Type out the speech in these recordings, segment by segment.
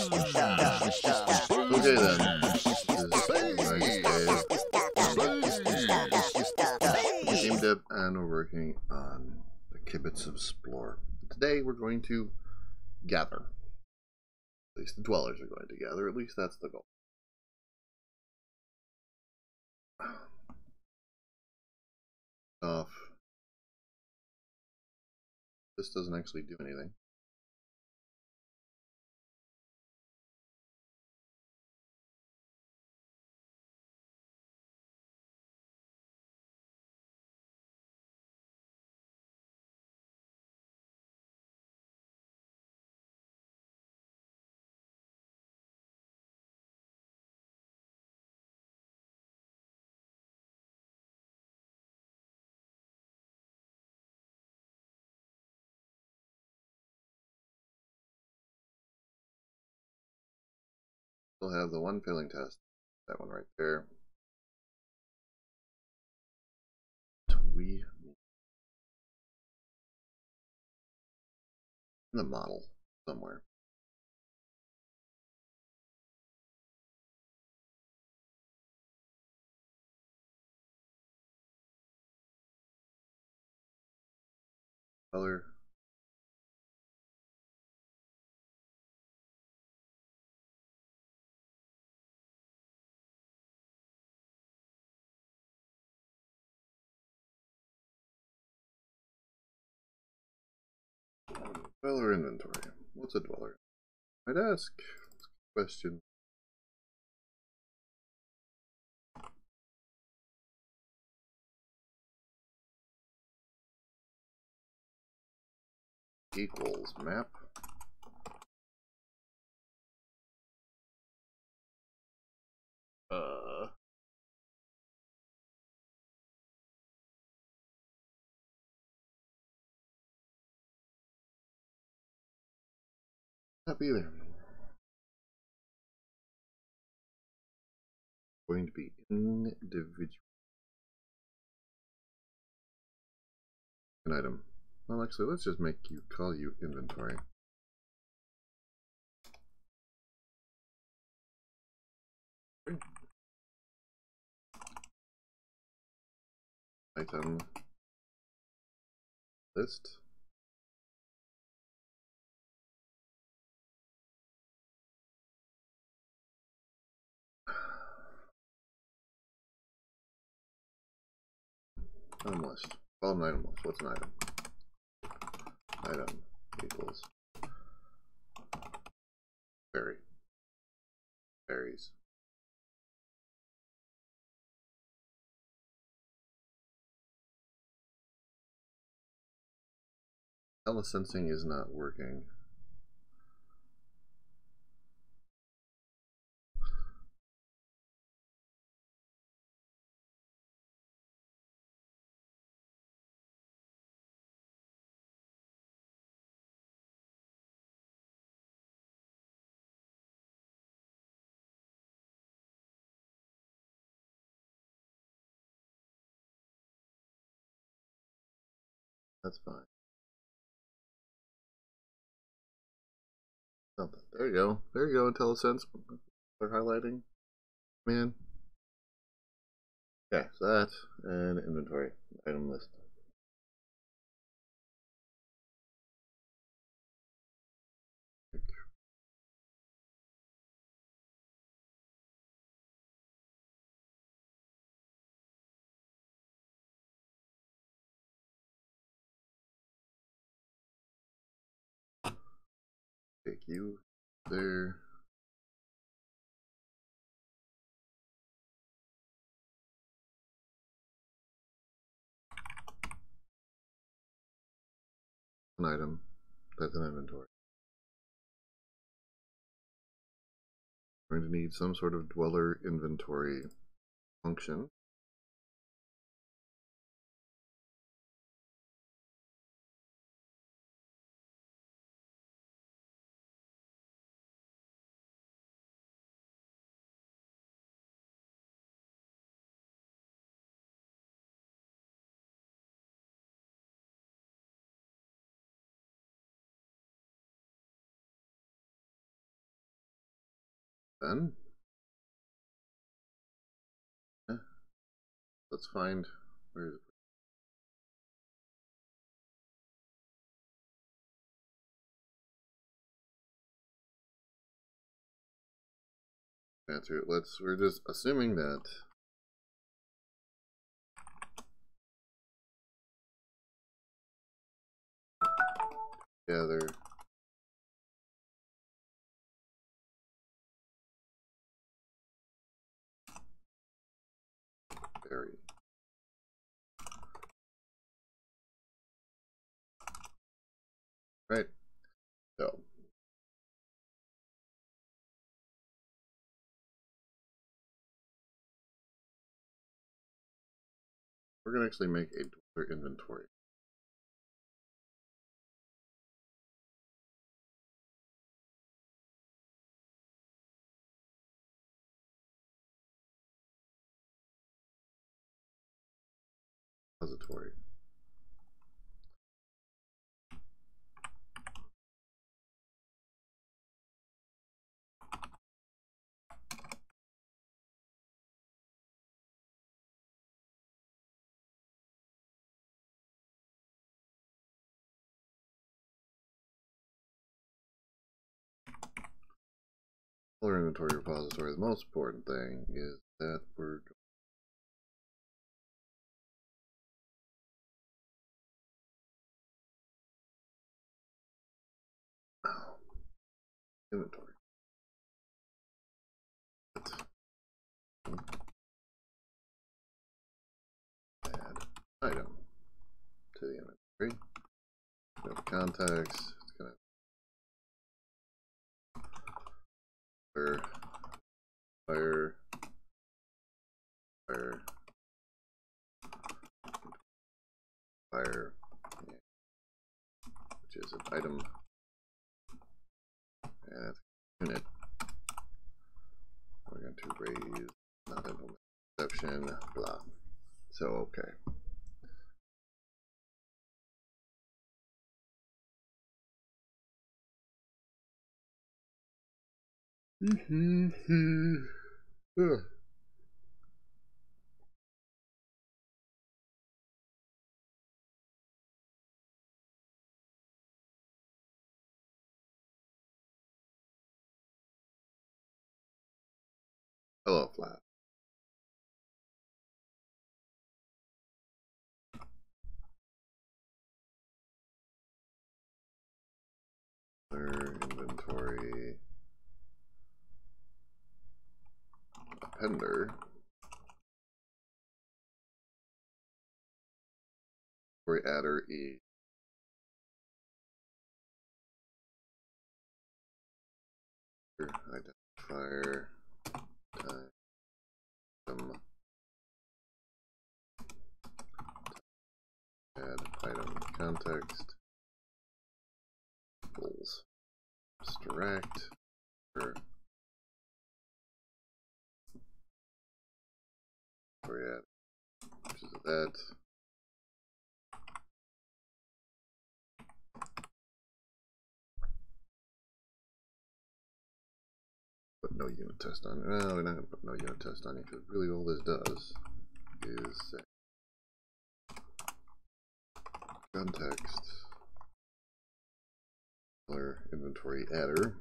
Okay then. And we're working on the Kibbutz of Splorr. Today we're going to gather. At least the dwellers are going to gather. At least that's the goal. Off. This doesn't actually do anything. Still have the one failing test. That one right there. We the model somewhere. Color Dweller inventory. What's a dweller? I'd ask. Question. Equals map. Uh. Not either. Going to be individual. An item. Well, actually, let's just make you call you inventory. Item list. Item list. Call an item list. What's an item? Item equals berry. Berries. IntelliSense is not working. That's fine. Something. There you go. There you go. IntelliSense. They're highlighting. Man. Yeah, so that and inventory item list. You there. An item. That's an inventory. We're going to need some sort of dweller inventory function. Then. Eh, Let's find where is it? Answer. Let's. We're just assuming that together. Very. Right. So. We're going to actually make a inventory. Color inventory repository. The most important thing is that we're inventory. Add item to the inventory. Go to fire, fire, fire, fire, yeah. which is an item and that's unit. We're going to raise not implement exception, blah. So okay. Ugh. Hello, flat. Appender. Inventory adder E. Identifier. Item. Add item context. Goals direct where we at which is that put no unit test on it. Well, we're not going to put no unit test on it because really all this does is say context color inventory adder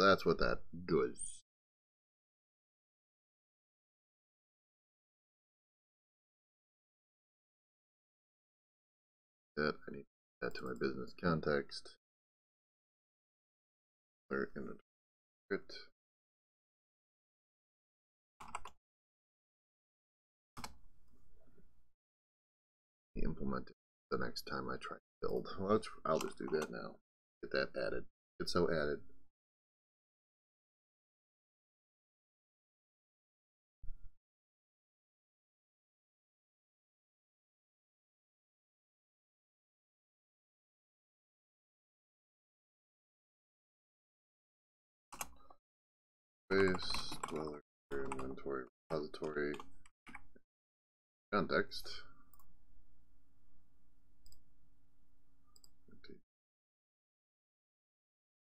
that's what that does. That I need to add to my business context. Where in script. Implement it the next time I try to build. Well, I'll just do that now. Get that added. Get so added. Base dweller inventory. repository, context.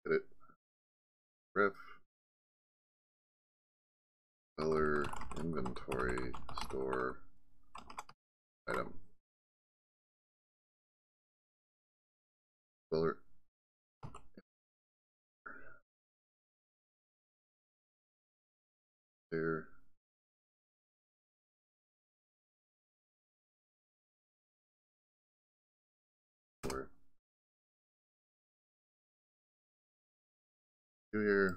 Get. Ref. Color inventory store item. Color there. Here.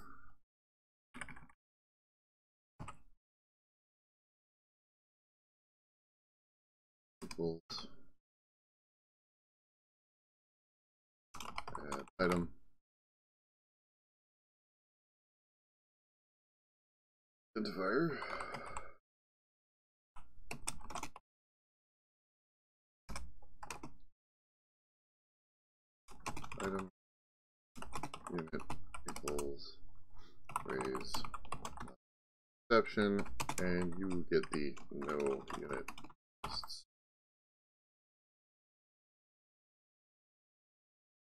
Equals add item. Identifier. Item unit equals raise exception and you get the no unit.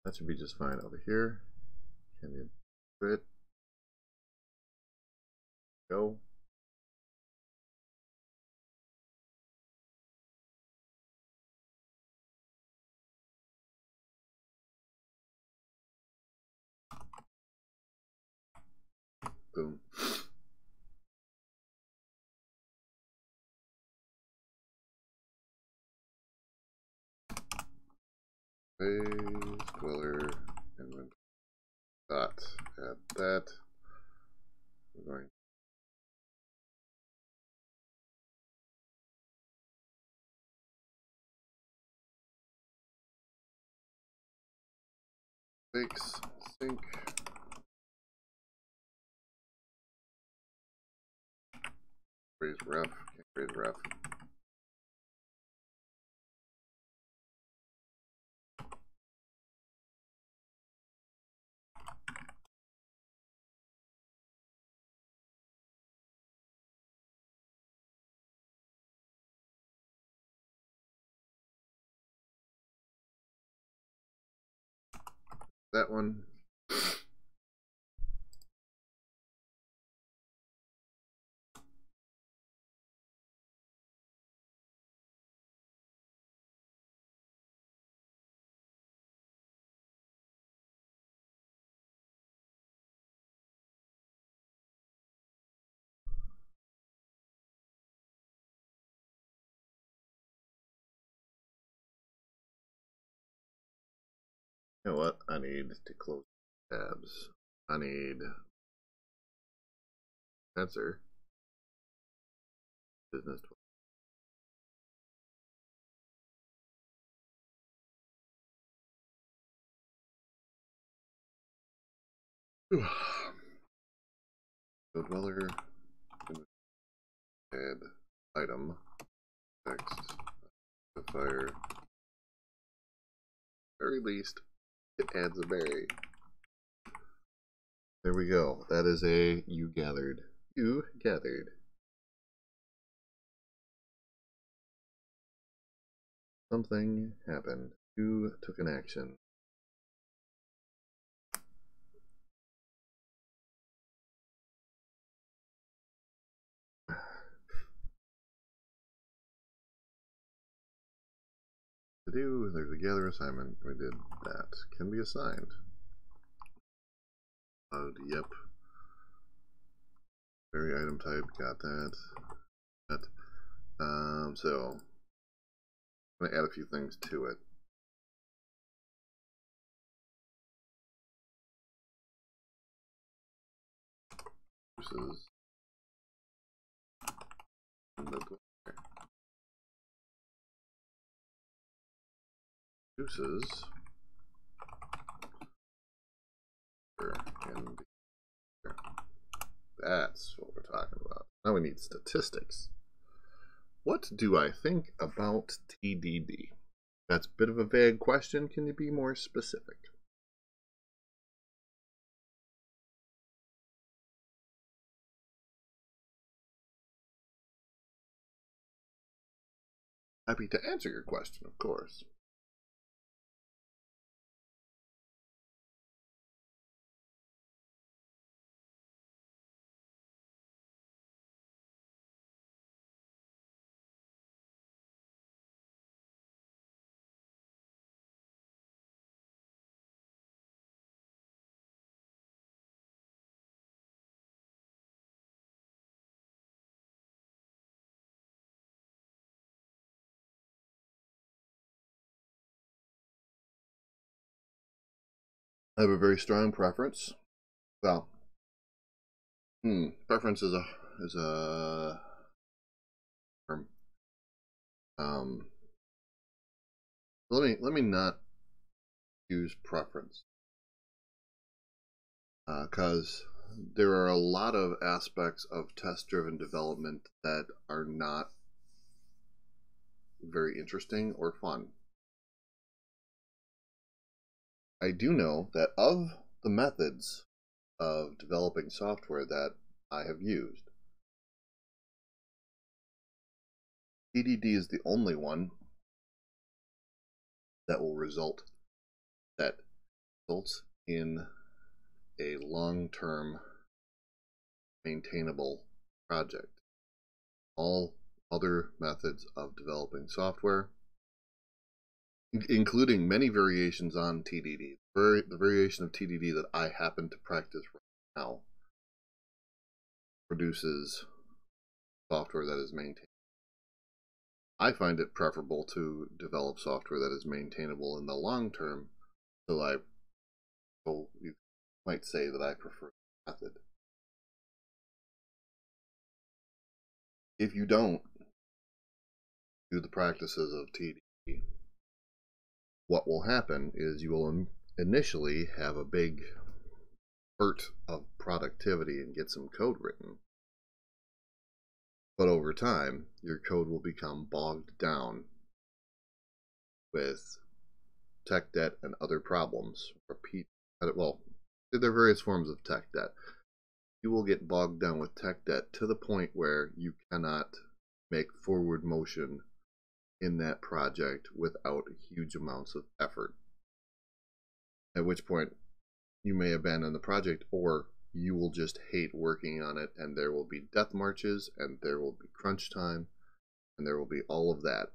That should be just fine over here. Can you do it? Go. Boom. Phase dweller inventory dot add that. We're going fix sync raise ref raise ref that one You know what? I need to close tabs. I need sensor business. So dweller add item text fire very least it adds a berry. There we go. That is a you gathered. You gathered. Something happened. You took an action. To do. There's a gather assignment. We did that. Can be assigned. Yep. Very item type. Got that. That. Um, so I'm gonna add a few things to it. uses That's what we're talking about. Now we need statistics. What do I think about TDD? That's a bit of a vague question. Can you be more specific? Happy to answer your question, of course. I have a very strong preference. Well, hmm, preference is a is a term. Um, let me let me not use preference because uh, there are a lot of aspects of test-driven development that are not very interesting or fun. I do know that of the methods of developing software that I have used, TDD is the only one that will result that results in a long-term maintainable project. All other methods of developing software including many variations on TDD. The variation of TDD that I happen to practice right now produces software that is maintained. I find it preferable to develop software that is maintainable in the long term, so I, well, you might say that I prefer the method. If you don't do the practices of TDD, what will happen is you will initially have a big spurt of productivity and get some code written. But over time, your code will become bogged down with tech debt and other problems. Repeat, uh, well, there are various forms of tech debt. You will get bogged down with tech debt to the point where you cannot make forward motion in that project without huge amounts of effort. At which point you may abandon the project or you will just hate working on it and there will be death marches and there will be crunch time and there will be all of that.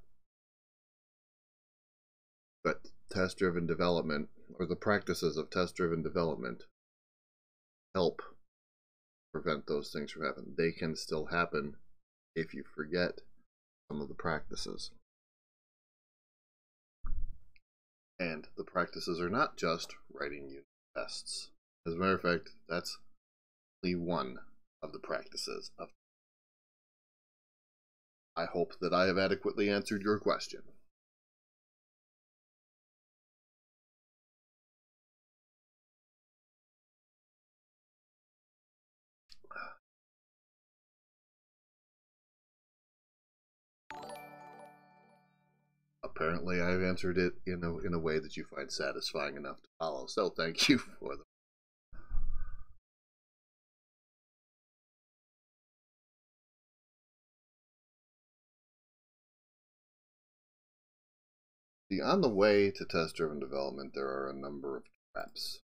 But test driven development or the practices of test driven development help prevent those things from happening. They can still happen if you forget some of the practices. And the practices are not just writing unit tests. As a matter of fact, that's only one of the practices of I hope that I have adequately answered your question. Apparently I've answered it in a, in a way that you find satisfying enough to follow. So thank you for the on the way to test driven development, there are a number of traps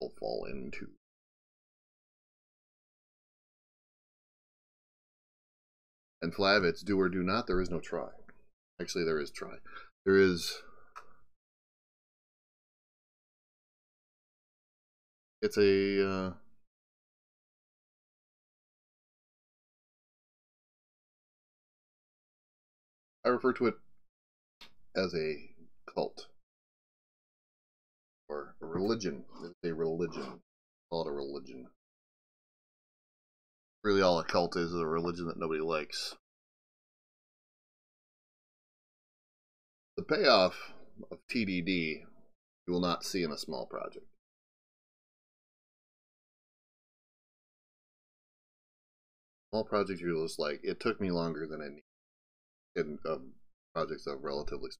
will fall into. And Flav, it's do or do not, there is no try. Actually, there is try. There is. It's a. Uh, I refer to it as a cult or a religion. It's a religion. Call it a religion. Really, all a cult is is a religion that nobody likes. The payoff of TDD you will not see in a small project. Small project you're just like, it took me longer than I need in um, projects of relatively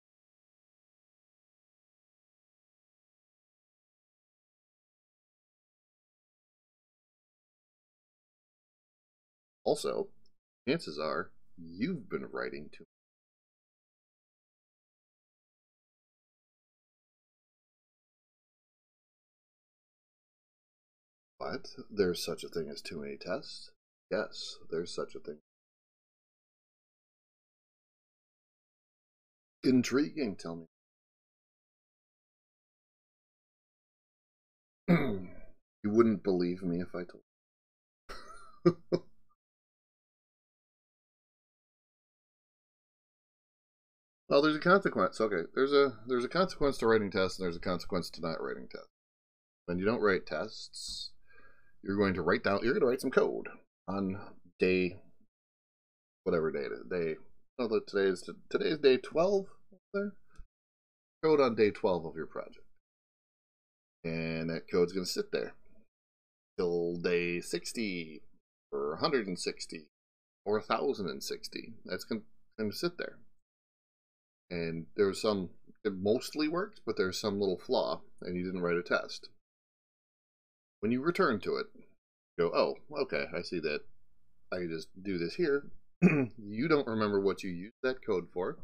Also, chances are you've been writing too But there's such a thing as too many tests. Yes, there's such a thing. Intriguing, tell me. you wouldn't believe me if I told. you. well, there's a consequence. Okay, there's a there's a consequence to writing tests, and there's a consequence to not writing tests. When you don't write tests, you're going to write down. You're going to write some code on day, whatever day it is. Day. Oh, today is today is day twelve. There. Code on day twelve of your project and that code's going to sit there till day 60 or 160 or 1060 that's going to sit there and there's some it mostly works but there's some little flaw and you didn't write a test when you return to it go oh okay i see that i can just do this here you don't remember what you used that code for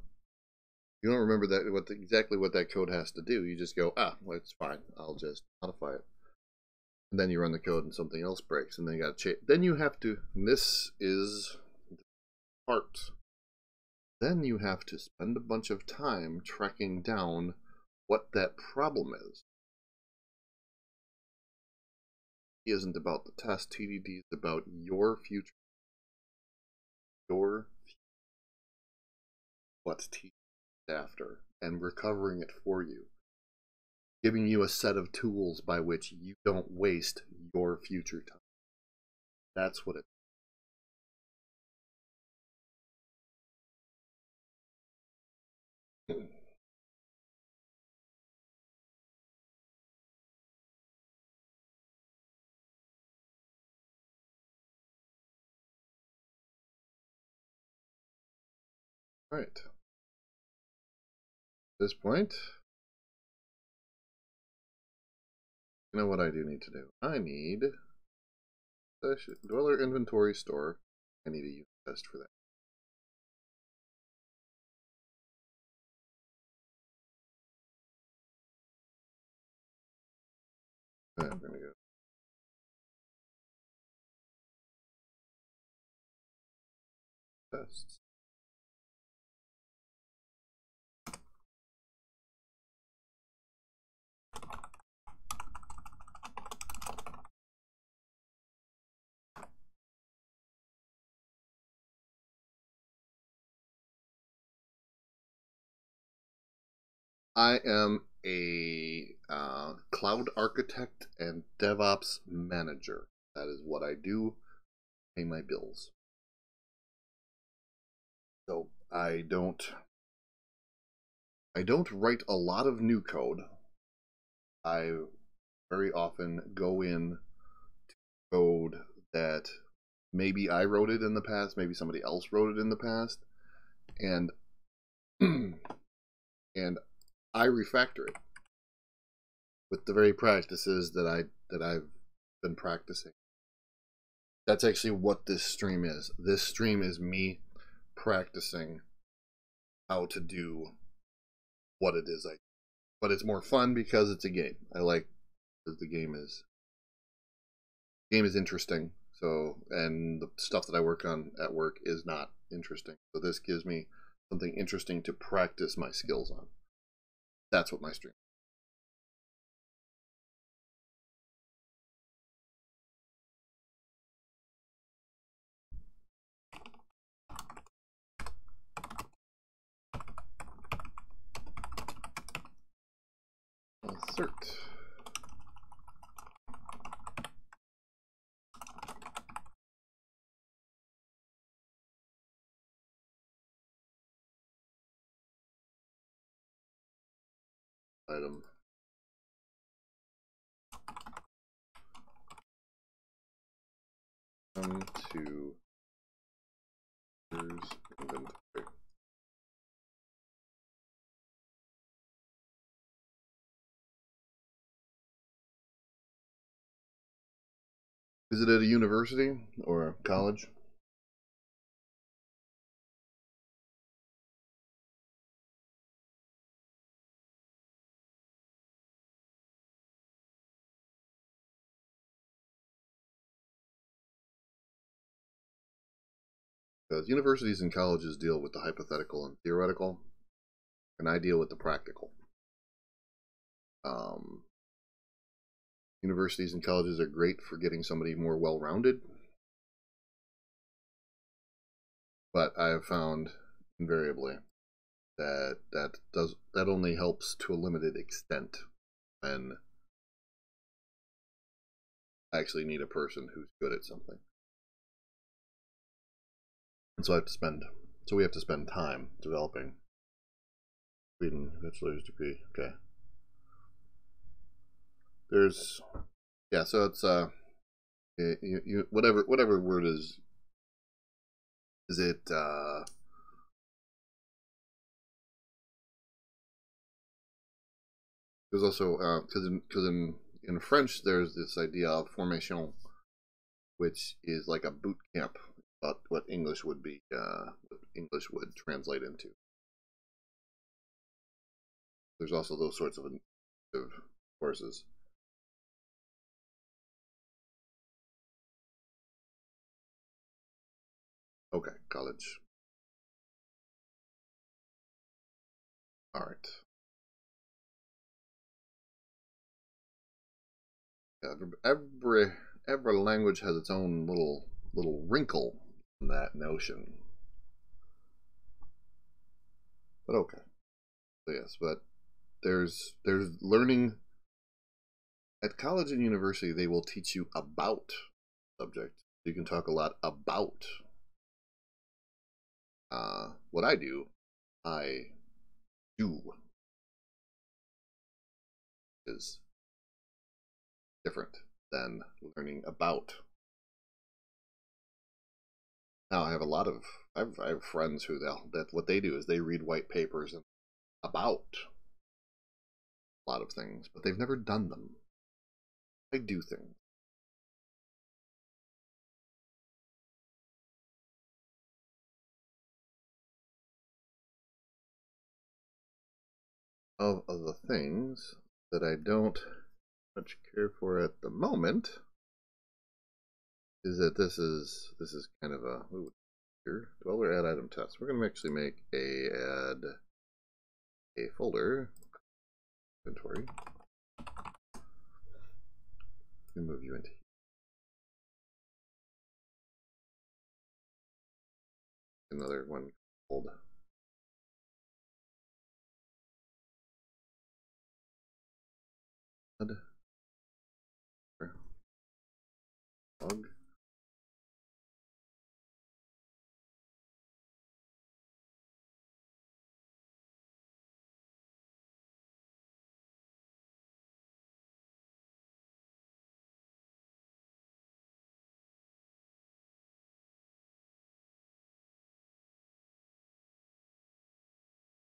you don't remember that what the, exactly what that code has to do. You just go, ah, well, it's fine. I'll just modify it. And then you run the code and something else breaks, and then you got to change. Then you have to. this is part. Then you have to spend a bunch of time tracking down what that problem is. Isn't about the test. TDD is about your future. Your what's T after and recovering it for you, giving you a set of tools by which you don't waste your future time. That's what it All right this point, you know what I do need to do? I need dweller inventory store. I need a unit test for that. I'm to go tests. I am a uh, cloud architect and DevOps manager. That is what I do. Pay my bills. So I don't. I don't write a lot of new code. I very often go in to code that maybe I wrote it in the past, maybe somebody else wrote it in the past, and and I refactor it with the very practices that I that I've been practicing. That's actually what this stream is. This stream is me practicing how to do what it is I do. but it's more fun because it's a game. I like because the game is game is interesting. So and the stuff that I work on at work is not interesting. So this gives me something interesting to practice my skills on. That's what my stream. Is it at a university or college? Because universities and colleges deal with the hypothetical and theoretical, and I deal with the practical. Um, universities and colleges are great for getting somebody more well rounded, but I have found invariably that that does that only helps to a limited extent and I actually need a person who's good at something. And so I have to spend so we have to spend time developing Sweden bachelor's degree. Okay. There's yeah, so it's uh you, you whatever whatever word is is it uh there's also because uh, in because in in French there's this idea of formation, which is like a boot camp, but what English would be, uh, what English would translate into. There's also those sorts of, of courses. Okay, college. All right. every every language has its own little little wrinkle in that notion. But okay. Yes, but there's there's learning at college and university they will teach you about subject. You can talk a lot about uh, what I do. I do is different than learning about. Now, I have a lot of I have, I have friends who they'll that what they do is they read white papers about a lot of things, but they've never done them. They do things. Of, the things that I don't much care for at the moment is that this is this is kind of a ooh, here dweller add item test. We're going to actually make a add a folder inventory. And move you into another one called Bug.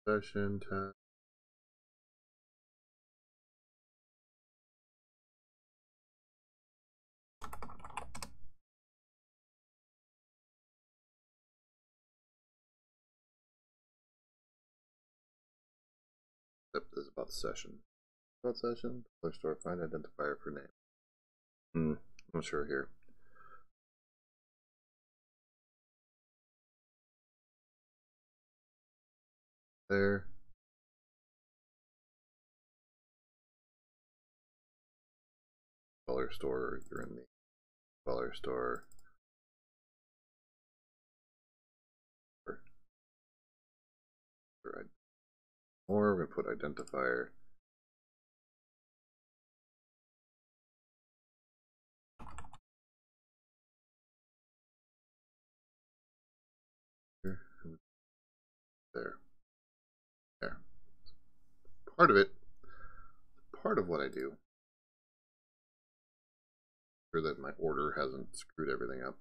Session test. Session. About session. Play store find identifier for name. Hmm. I'm sure here. There. Dollar store. You're in the dollar store. We're going to put identifier. There. There. Part of it part of what I do. Sure that my order hasn't screwed everything up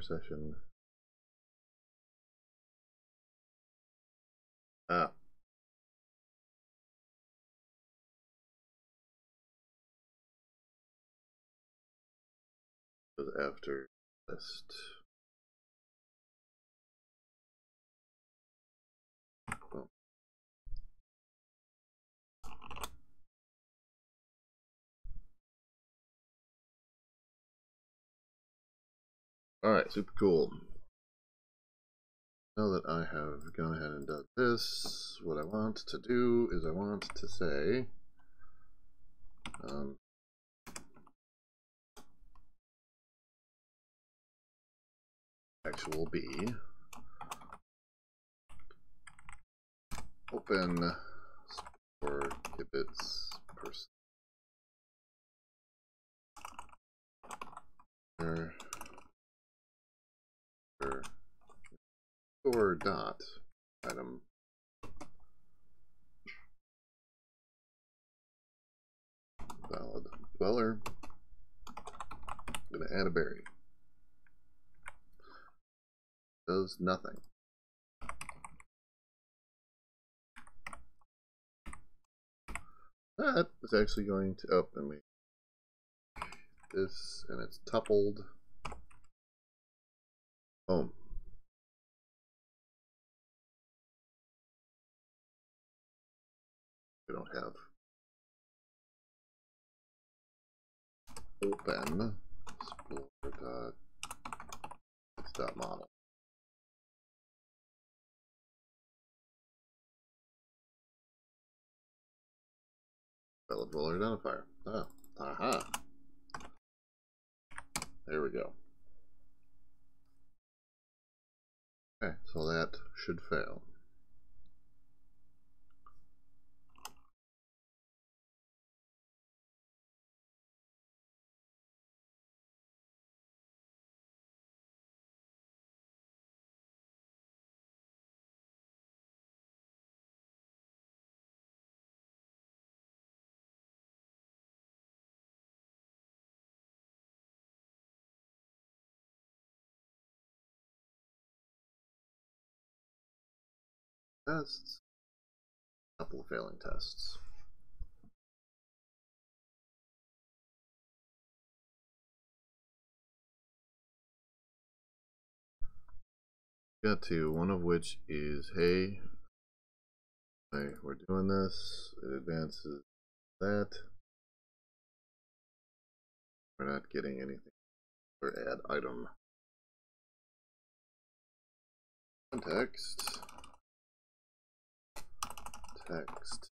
procession. Ah. Oh. Was after list. All right, super cool. Now that I have gone ahead and done this, what I want to do is I want to say, um, actual B, open for kibitz person. Store dot item valid dweller. I'm going to add a berry. Does nothing. That is actually going to open me this and it's tupled. Boom. We don't have open Splorr dot dot model. Valid identifier. Ah, aha. There we go. Okay, so that should fail. Tests. A couple of failing tests. Got two, one of which is, hey, hey, we're doing this, it advances that. We're not getting anything for add item. Context text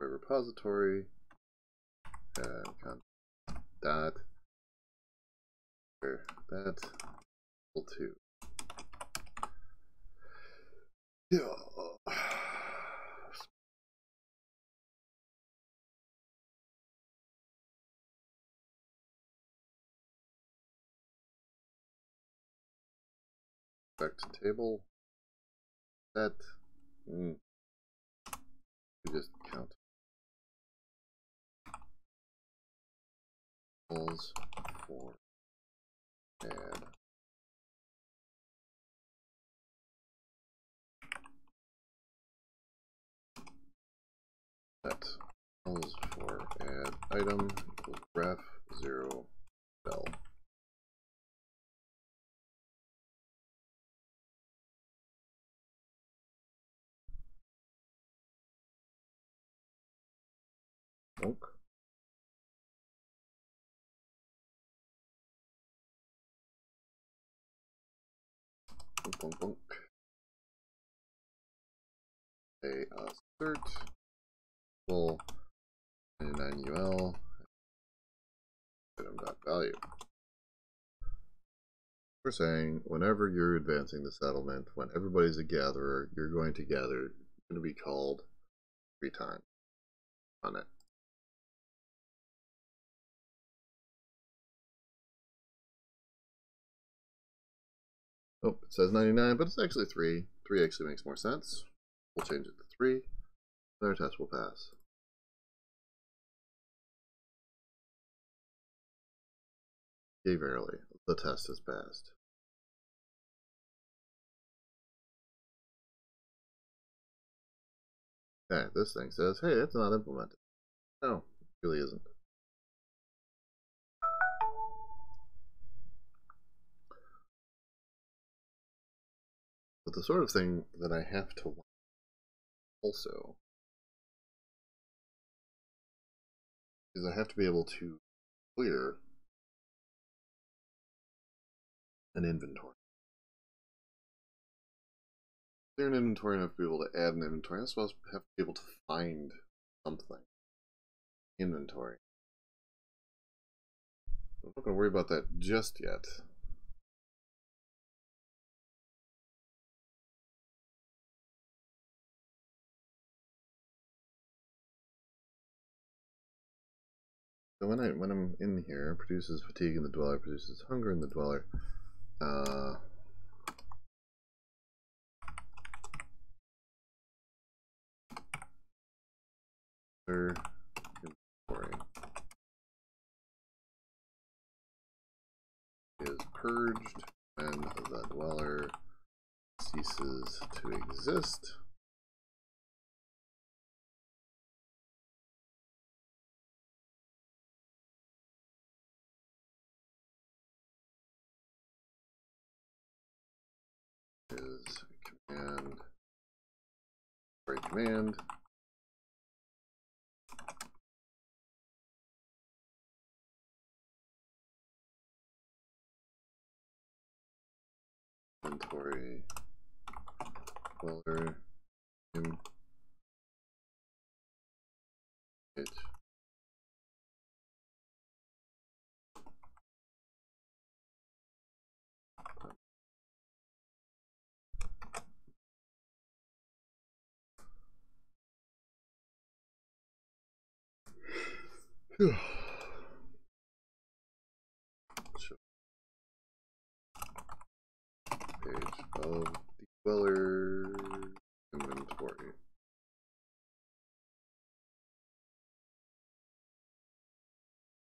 repository. And dot that equal to. Yeah back to table set. Mm. we just count. For add. Set. For add item equals ref zero bell Assert uh, full 99 UL item dot value. We're saying whenever you're advancing the settlement, when everybody's a gatherer, you're going to gather, going to be called three times on it. Oh, it says 99, but it's actually 3. 3 actually makes more sense. We'll change it to 3. Our test will pass. Yay, verily. The test has passed. Okay, this thing says, hey, it's not implemented. No, it really isn't. But the sort of thing that I have to also is I have to be able to clear an inventory. Clear an inventory I have to be able to add an inventory. I'm supposed to have to be able to find something. Inventory. I'm not going to worry about that just yet. So when I when I'm in here, produces fatigue in the dweller, produces hunger in the dweller. Uh, inventory is purged when the dweller ceases to exist. Is command. Break command. Inventory. Folder. Image Page of the dweller inventory.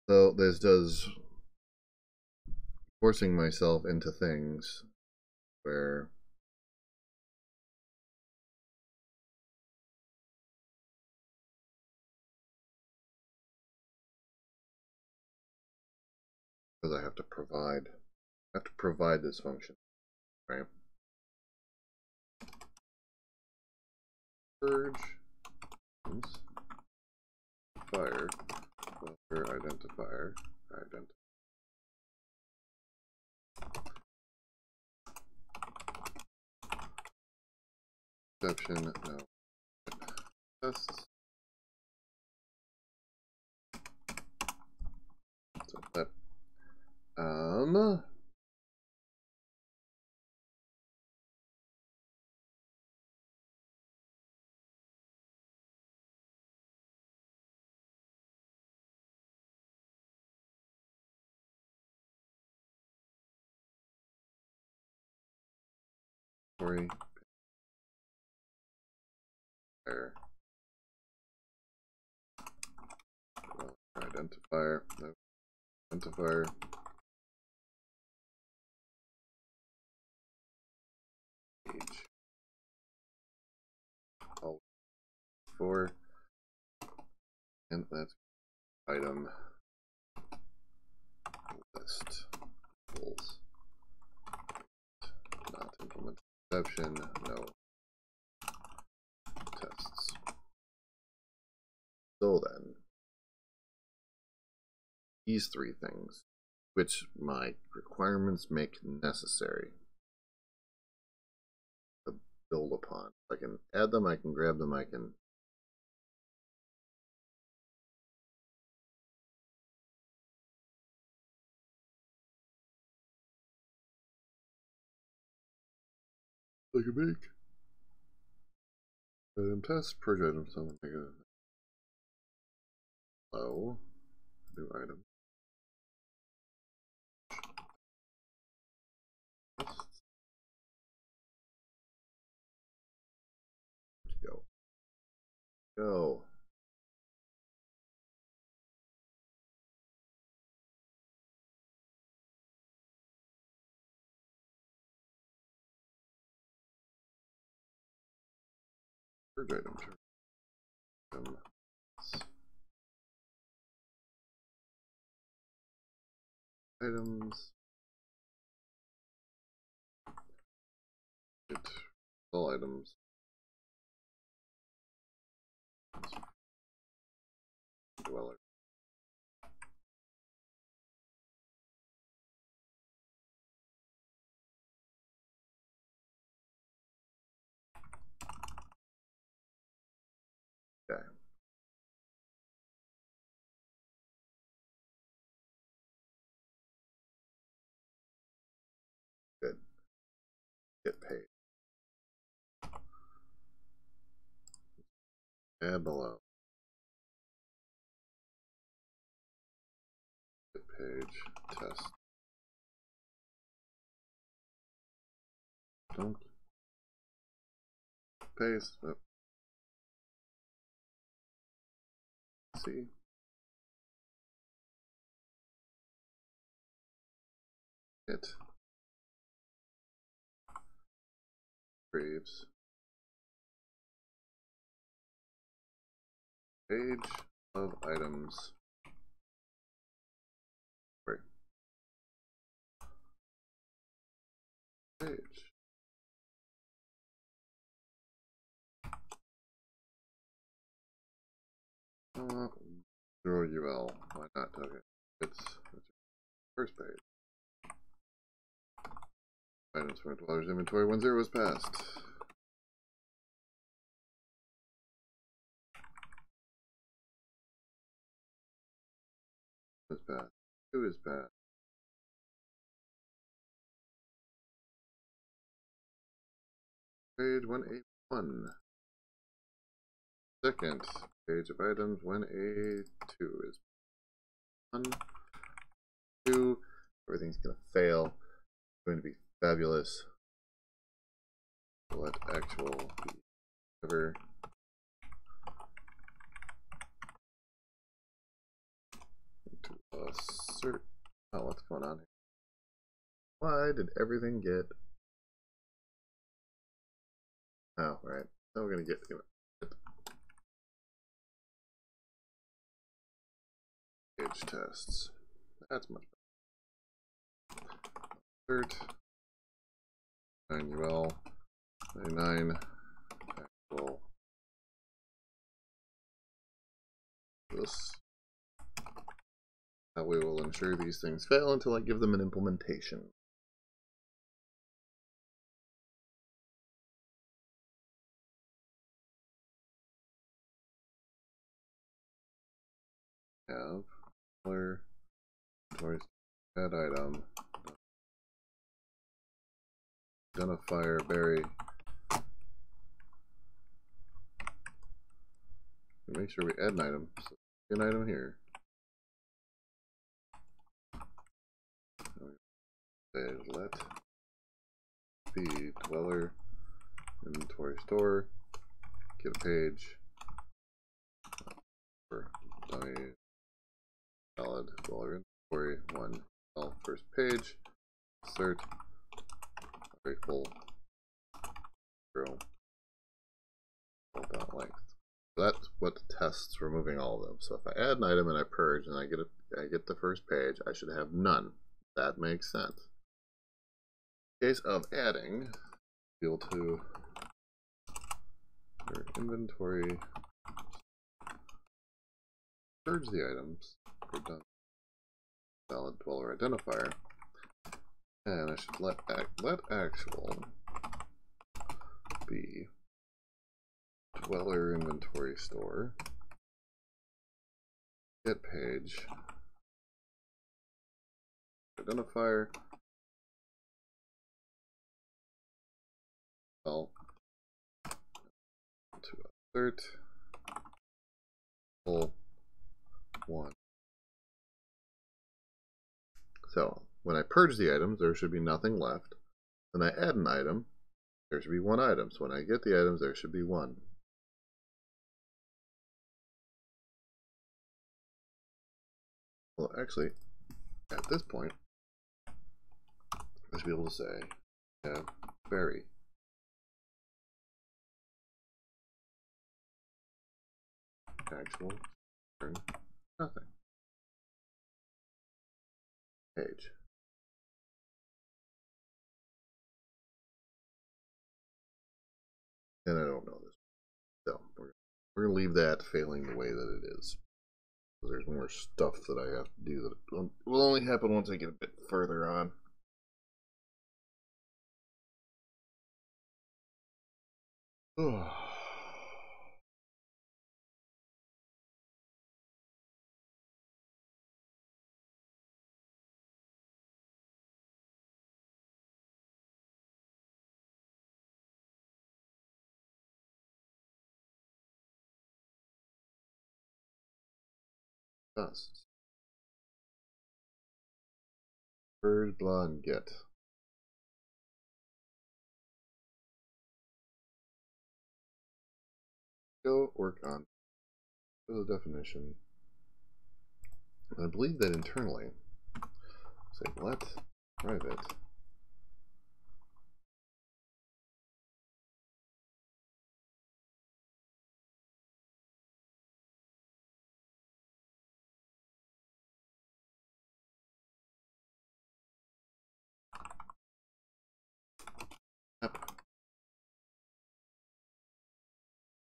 So this does forcing myself into things where because I have to provide I have to provide this function, right? Purge fire filter identifier ident exception no. Tests so that um. There. Identifier. Identifier. Page. Oh, four, and that's item list tools. Not implement exception, no tests. So then, these three things, which my requirements make necessary build upon. I can add them, I can grab them, I can I can make item test, purge item, summon, make a low, new item. go. Purge item items. Get all items. Dweller. Okay. Good. Get paid. Add below. Page test. Don't paste. Oh. See. It. Graves. Page of items. Page. Uh, zero UL. Why not? Okay. It's, it's first page. Items from dweller's inventory when zero is passed. Is passed. Two is passed. Page one eight one. Second page of items when a two is one, two. Everything's gonna fail. It's going to be fabulous. Let actual be ever. To assert. Oh, what's going on here? Why did everything get? Oh, right. Now we're gonna get to it. page tests. That's much better. Third. 9 UL. 99. Actual. This. That we'll ensure these things fail until I give them an implementation. Have color towards add item identifier berry. Make sure we add an item. So an item here. Let the dweller inventory store get a page for dummy valid. Dweller inventory one. Well, first page. Insert. Grateful zero dot length that's what tests removing all of them. So if I add an item and I purge and I get it I get the first page I should have none. That makes sense. In case of adding. Able to your inventory. Purge the items valid dweller identifier. And I should let act, let actual be dweller inventory store. Get page. Identifier. Well to assert one so when I purge the items, there should be nothing left. When I add an item, there should be one item. So when I get the items, there should be one. Well, actually, at this point, I should be able to say, uh, yeah, berry. Actual, nothing. Page. And I don't know this. So we're, we're to leave that failing the way that it is. There's more stuff that I have to do that will only happen once I get a bit further on. Dust. Bird blonde get. Go work on the definition. I believe that internally, say let private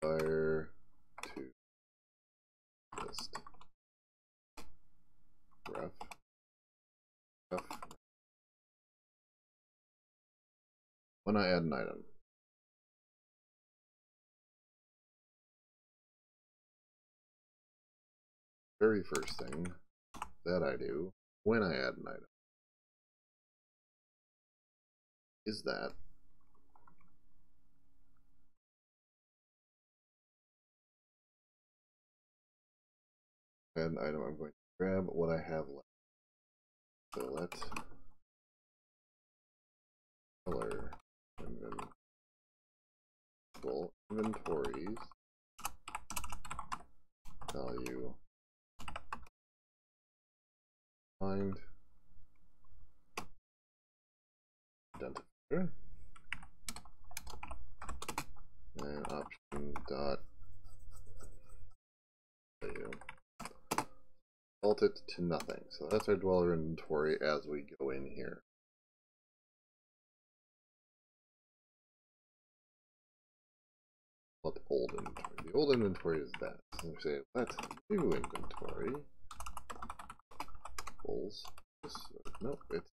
to list ref ref when I add an item. Very first thing that I do when I add an item is that an item, I'm going to grab what I have left. So let's color inventories. Value. Find. Identifier. And option dot value it to nothing. So that's our dweller inventory as we go in here. What old inventory? The old inventory is that. So we say let new inventory equals this. Uh, nope, it's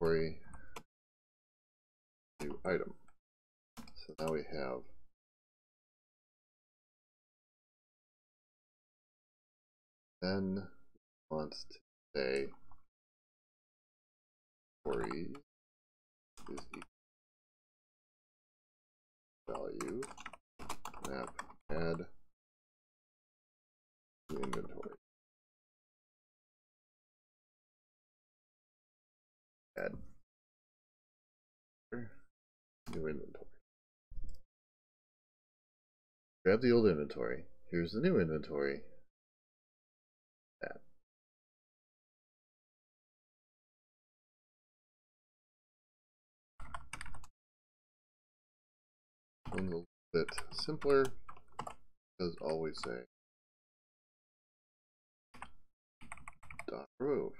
inventory new item. So now we have then wants to say query is value map add to inventory. Add new inventory. Grab the old inventory. Here's the new inventory. A little bit simpler because always say dot remove.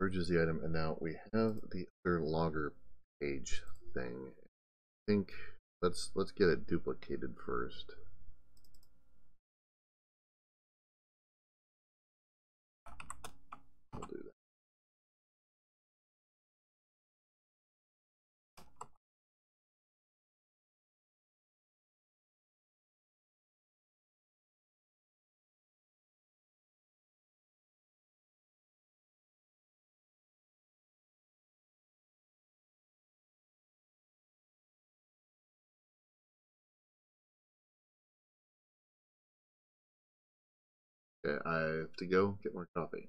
Merges the item, and now we have the other logger page thing. I think let's let's get it duplicated first. Okay, I have to go get more coffee.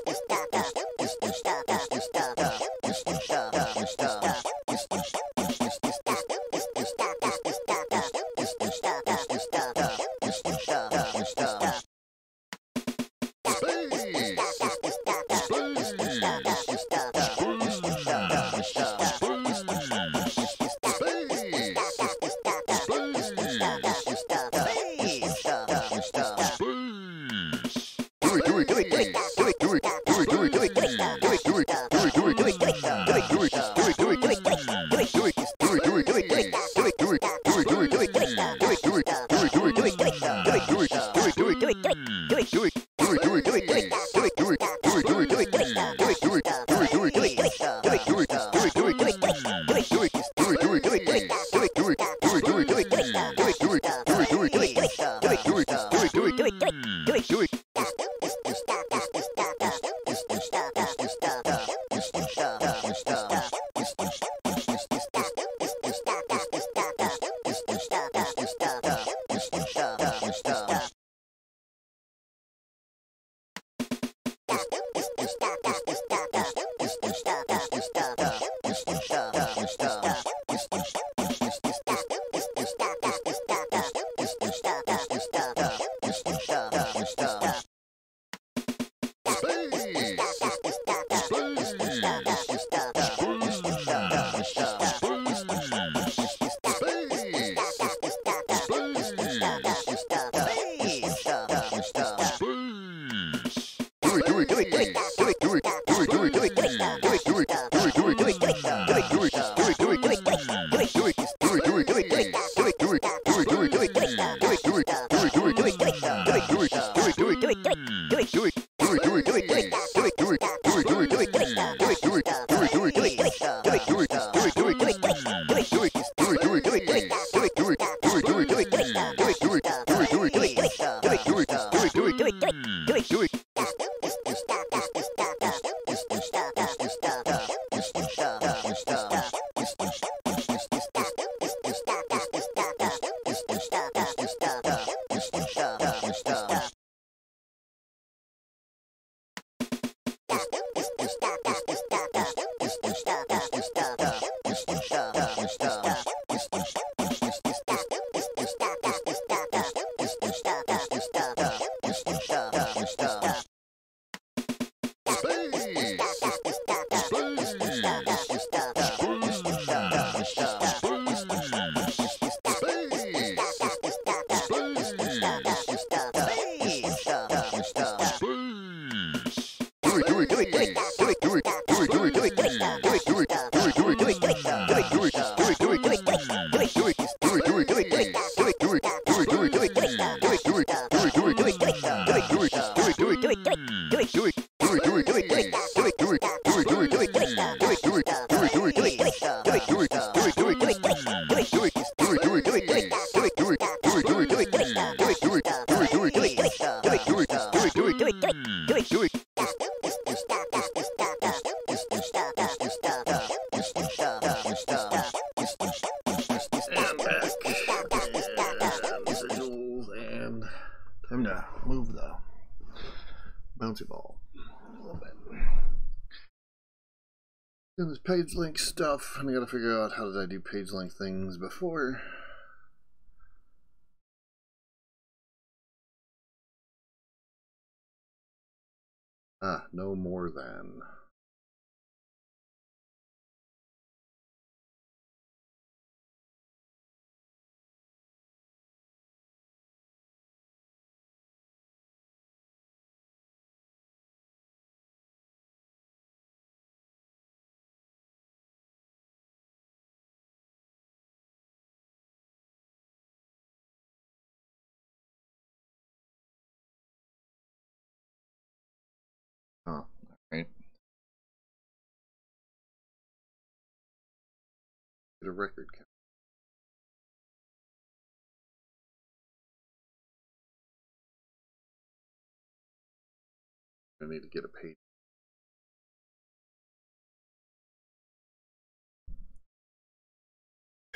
Page link stuff, and I gotta figure out how did I do page link things before. Ah, no more than. Record. I need to get a page.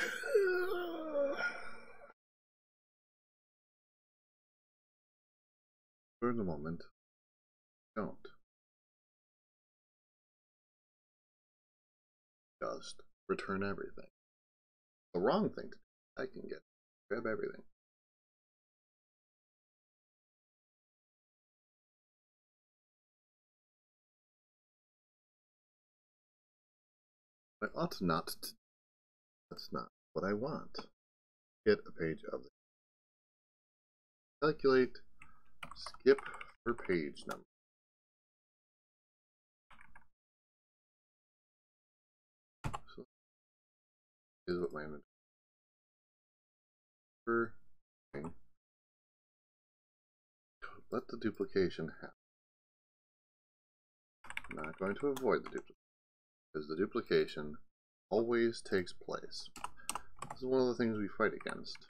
For the moment, don't. Just return everything. The wrong thing to do, I can get. Grab everything. I ought not to. That's not what I want. Get a page of it. Calculate, skip for page number. So is what my thing. Let the duplication happen. I'm not going to avoid the duplication because the duplication always takes place. This is one of the things we fight against.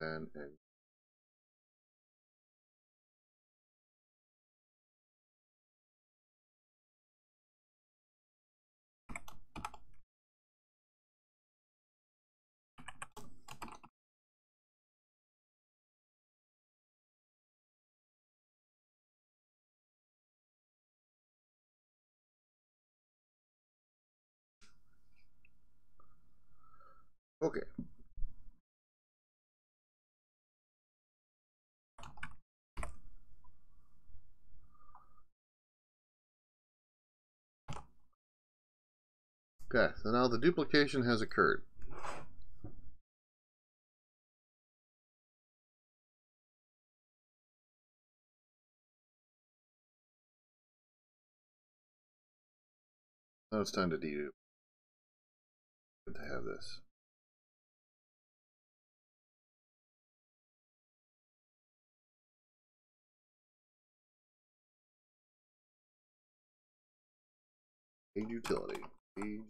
And Okay. Okay, so now the duplication has occurred. Now it's time to dedupe. Good to have this. Page utility. Page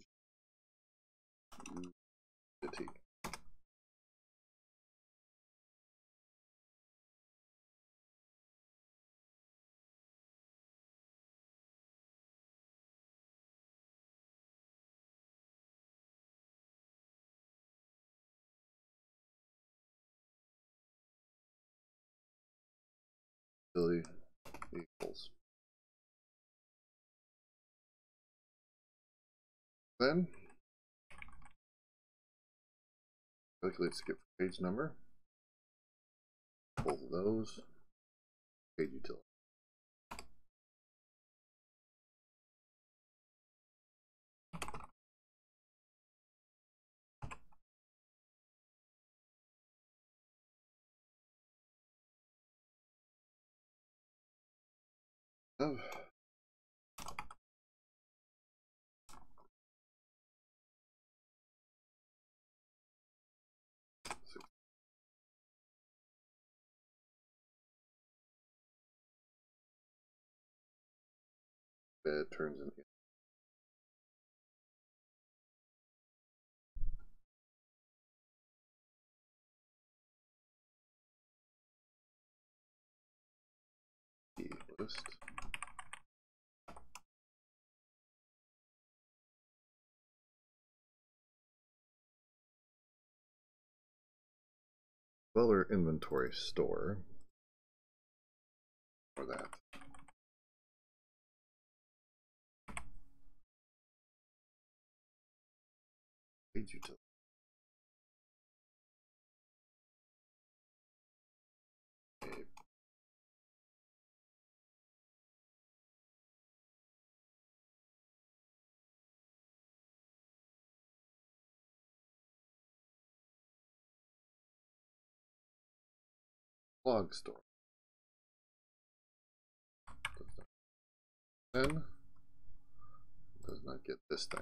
Utility equals. Then calculate skip page number. Both of those. Page utility. Oh. Uh, turns in. list. Dweller inventory store. For that. Utility. Log store. Then does not get this thing.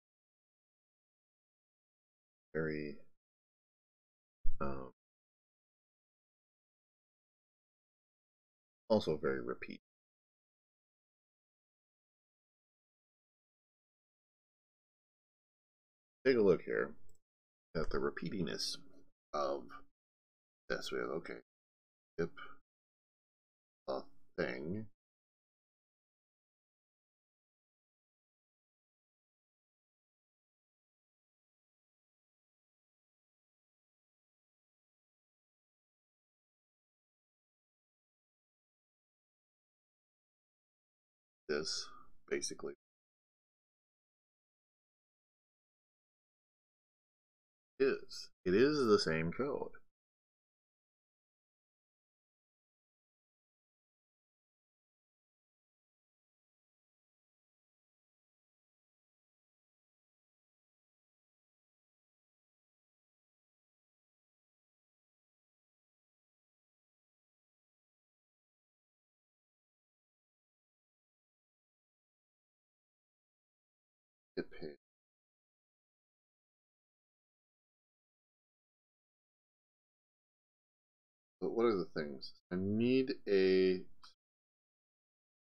very um, also very repeat take a look here at the repeatiness of this. We have okay, skip a thing. This basically is. It is the same code. What are the things? I need a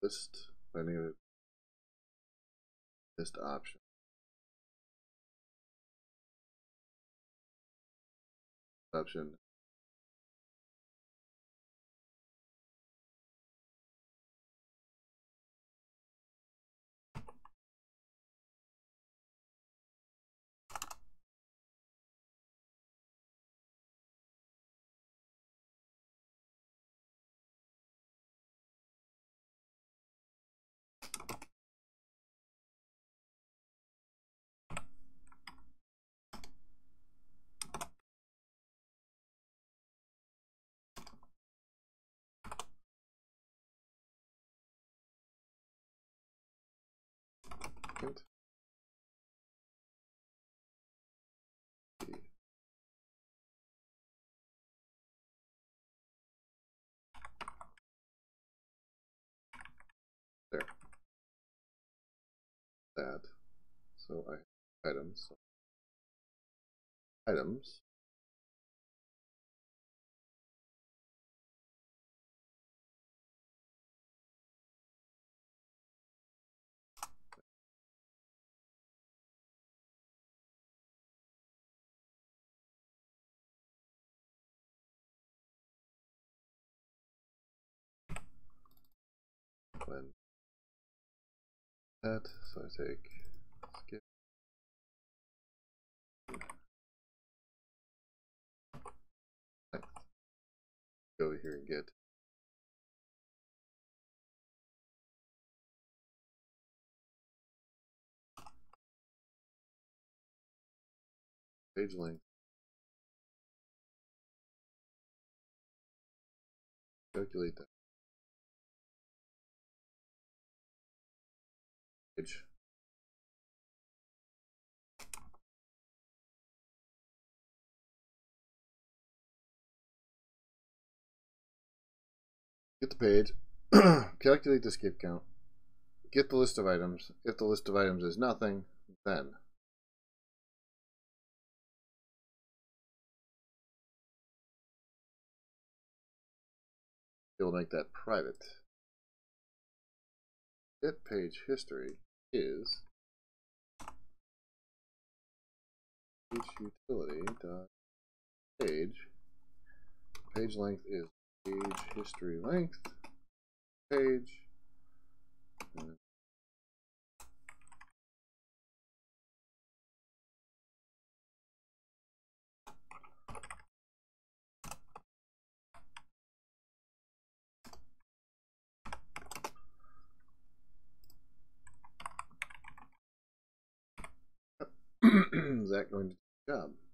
list. I need a list option. Option. Second. There. That. So I items. Items. That, so I take skip. Go over here and get page length. Calculate that. Get the page, calculate the skip count. Get the list of items. If the list of items is nothing, then you'll make that private. Bit page history is page utility dot page. Page length is page history length page. Uh, is that going to do the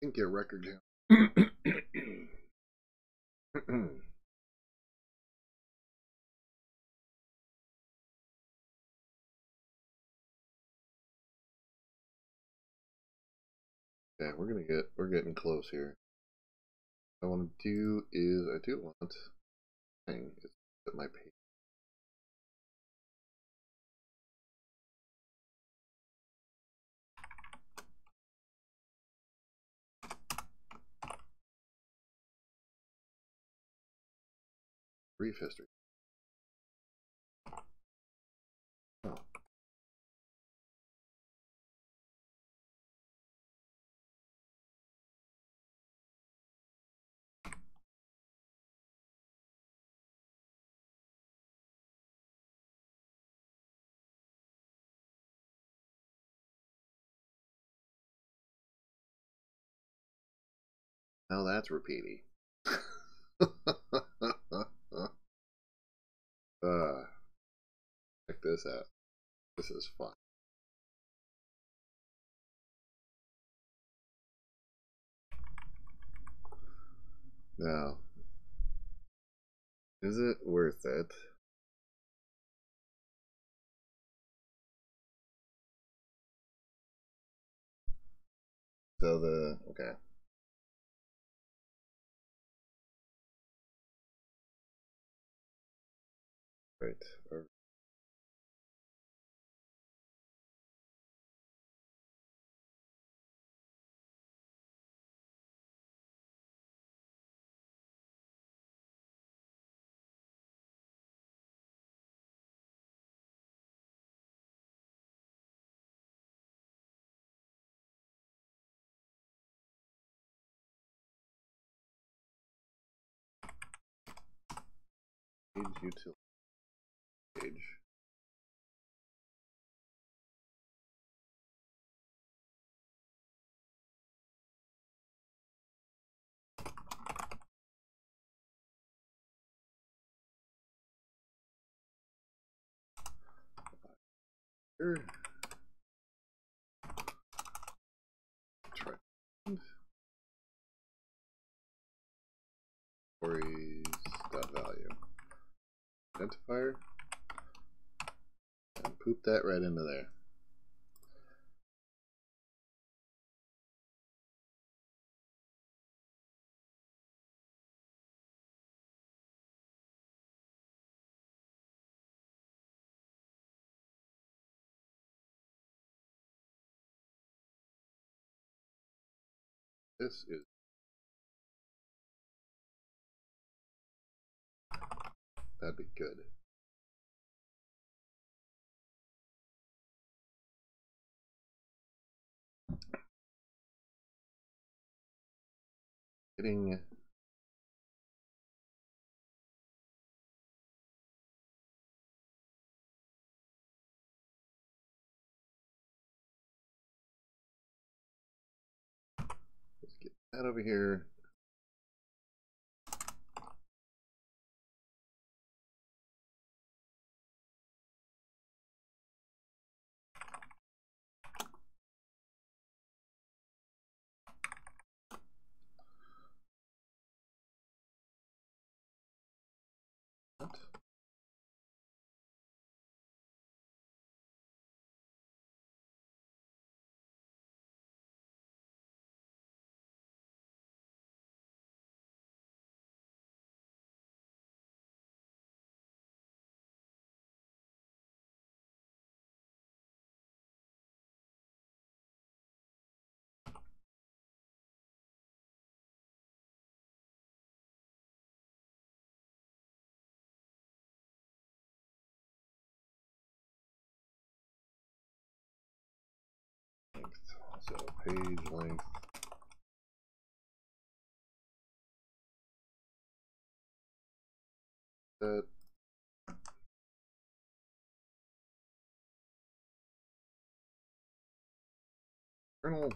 think your record count. yeah, we're gonna get we're getting close here. What I want to do is I do want thing is that my page. Brief history. Oh. Now that's repeaty. uh, check this out. This is fun. Now, is it worth it? So the, okay. Right. Utility page. Try. Stories dot value. Identifier. And poop that right into there. This is that'd be good. Getting let's get that over here. Length. So page length. That kernel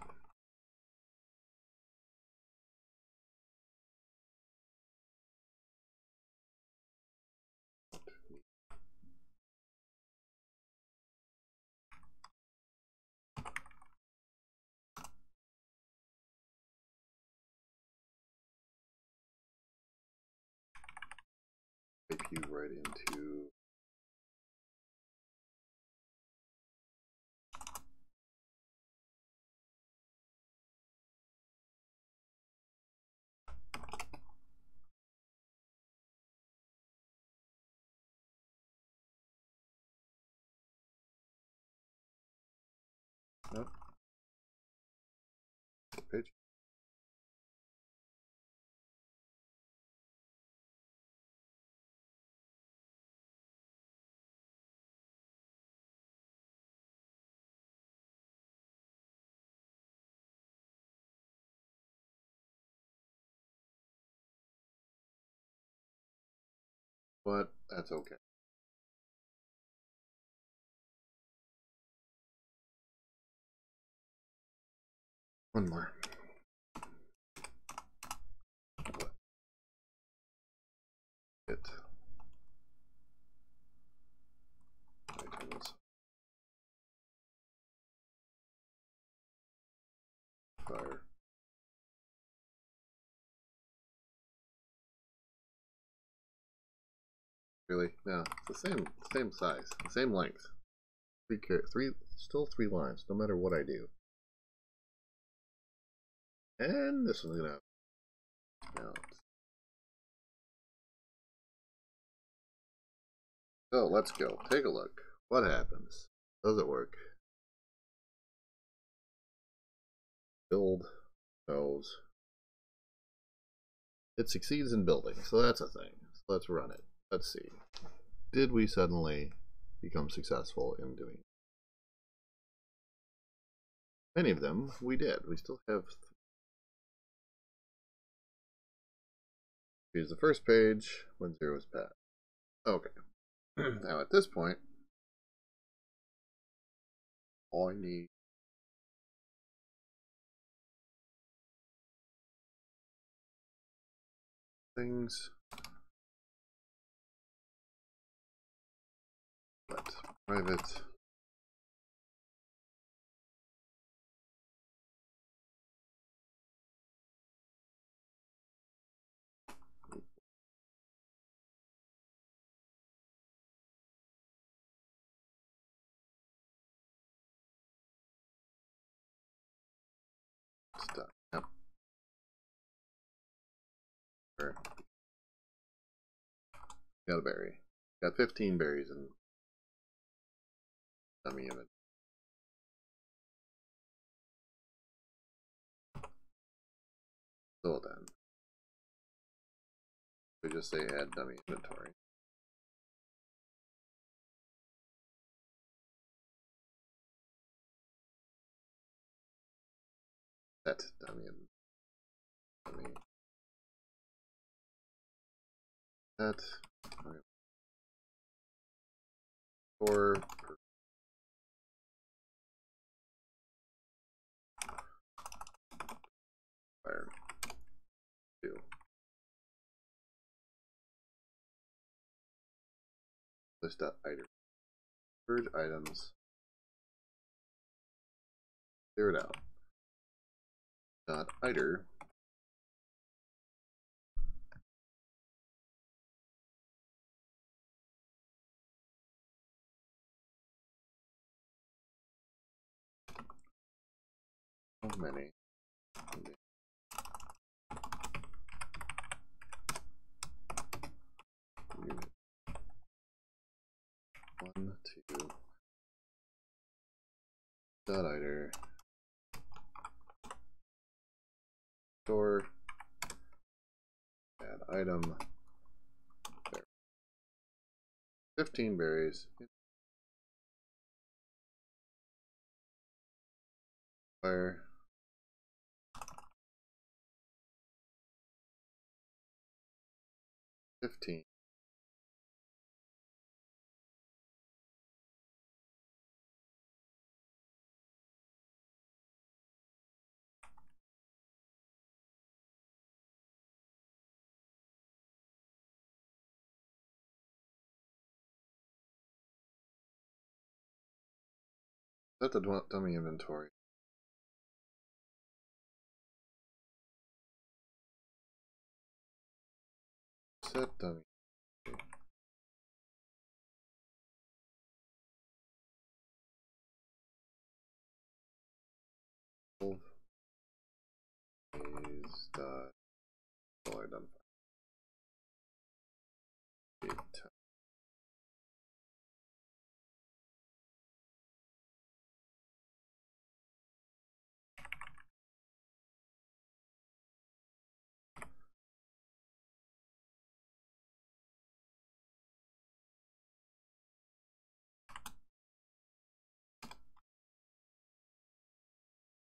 into Nope. Page. But that's okay. One more. It. Really? No, it's the same same size, same length. Three, three, still three lines, no matter what I do. And this one's gonna no. So let's go. Take a look. What happens? Does it work? Build knows. It succeeds in building, so that's a thing. So let's run it. Let's see. Did we suddenly become successful in doing Many of them we did. We still have Here's the first page when zero is passed. Okay. now at this point, all I need things but private stuff. Yep. Got a berry. Got 15 berries in dummy uh, image. So then, we just say add dummy inventory. Set dummy dummy set or fire two. List out items. Purge items. Clear it out. Dot iter. How many? Unit. One, two. Dot iter. Store. Add item. There. 15 berries. Fire. Fifteen. Set the dummy inventory. Set dummy. Is dot oh, identify. Eight.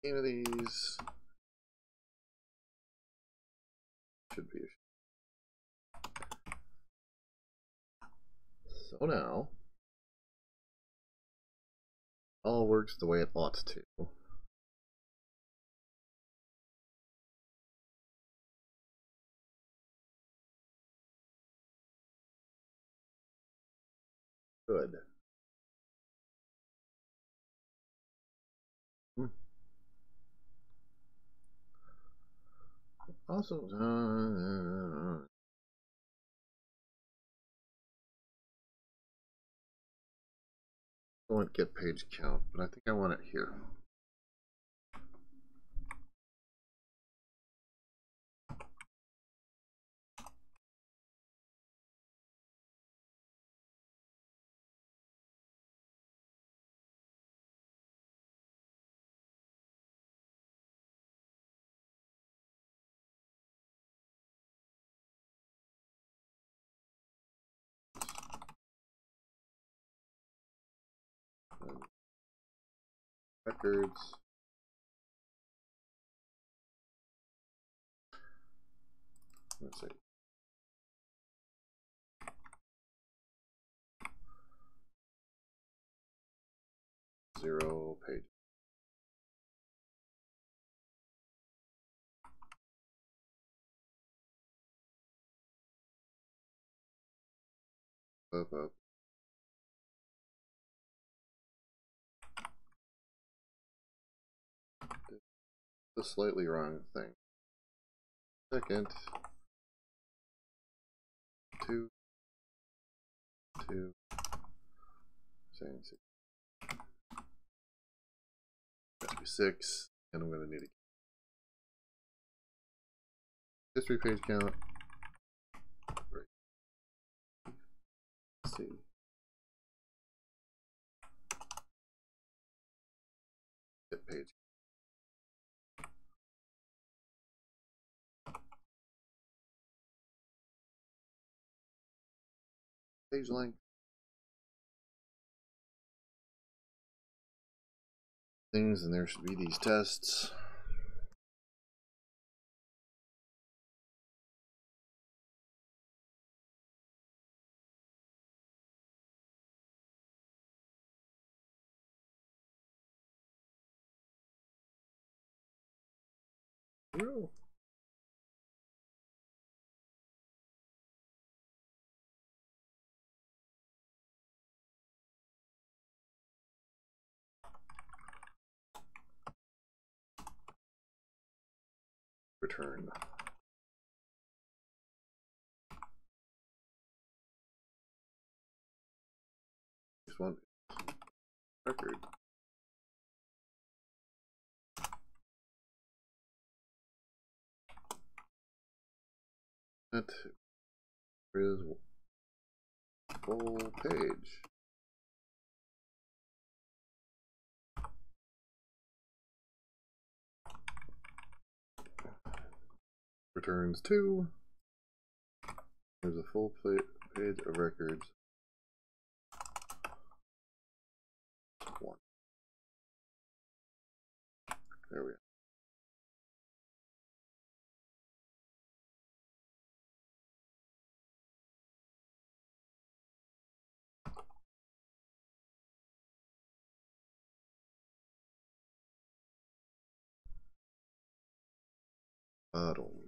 Any of these should be. So now, all works the way it ought to. Good. Also, uh, uh, uh, uh, I want get page count, but I think I want it here. Records. Let's see. Zero page. Up, up. The slightly wrong thing. Second, two, two, saying six, six, and I'm gonna need a history page count. Length. Things, and there should be these tests. Return. This one record. That is full page. returns two. There's a full plate, page of records. One. There we go. I don't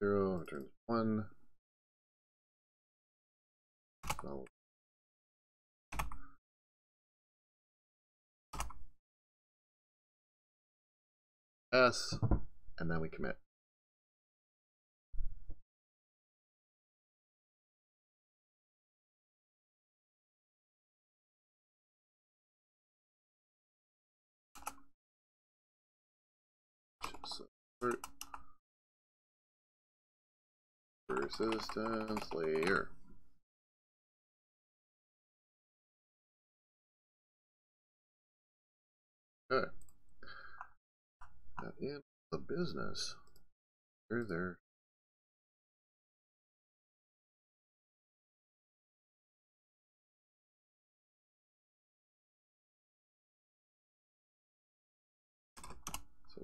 0, returns 1. So S, and then we commit persistence layer. Okay. In the business. They're there. So,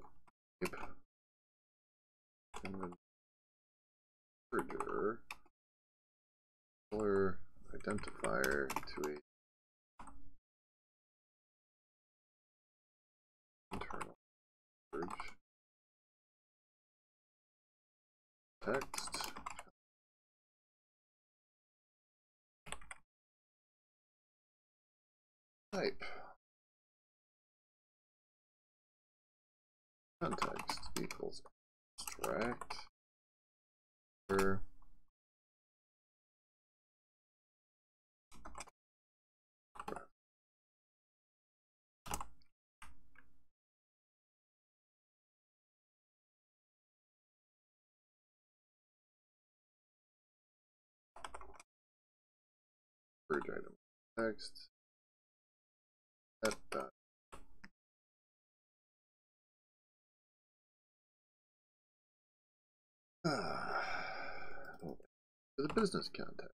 yep. Merger color identifier to a internal merge. Text. Type. Context equals abstract for purge item. Text that dot ah, the business context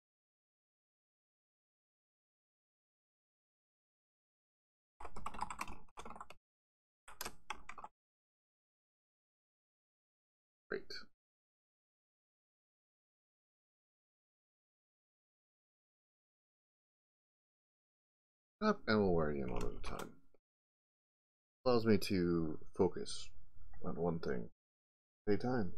great up and we'll worry in one at a time. Allows me to focus on one thing at a time.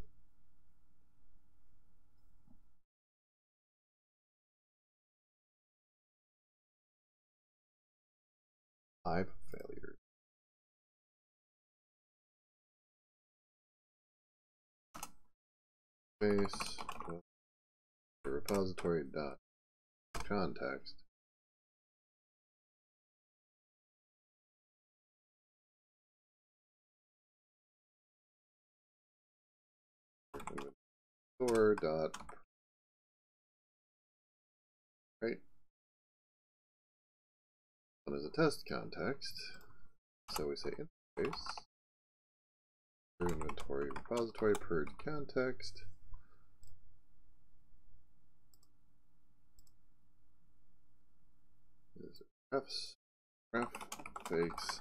Five failures. Space repository dot context store dot one is a test context. So we say interface inventory repository purge context. Is refs ref fakes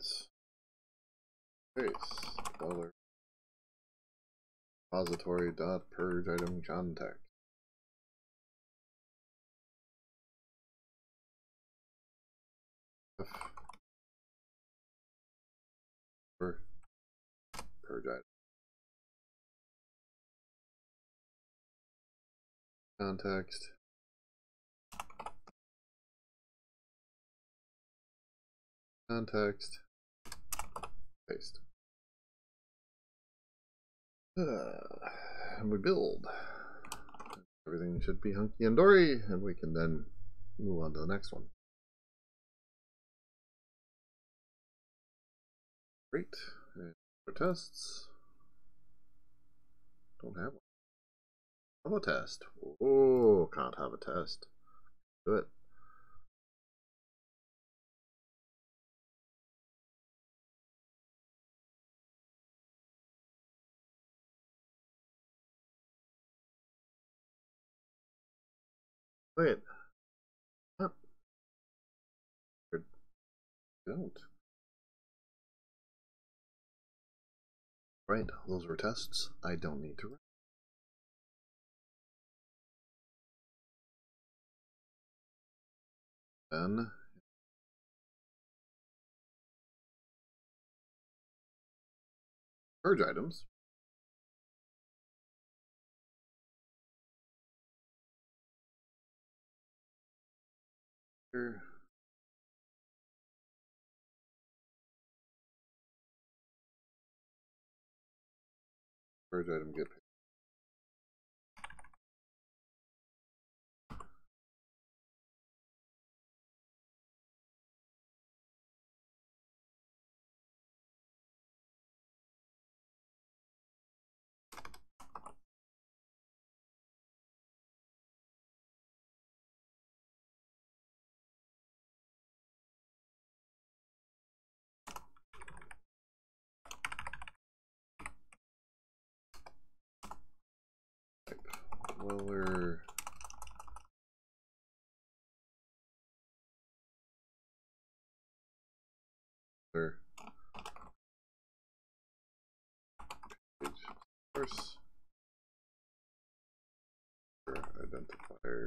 its face color repository dot purge item context for purge item. Context. Context paste uh, and we build everything should be hunky and dory and we can then move on to the next one great for tests don't have one Have a test. Oh, can't have a test. Do it. Wait. Huh. Don't. Right, those were tests. I don't need to. Then purge items. Here. Purge item get lower source identifier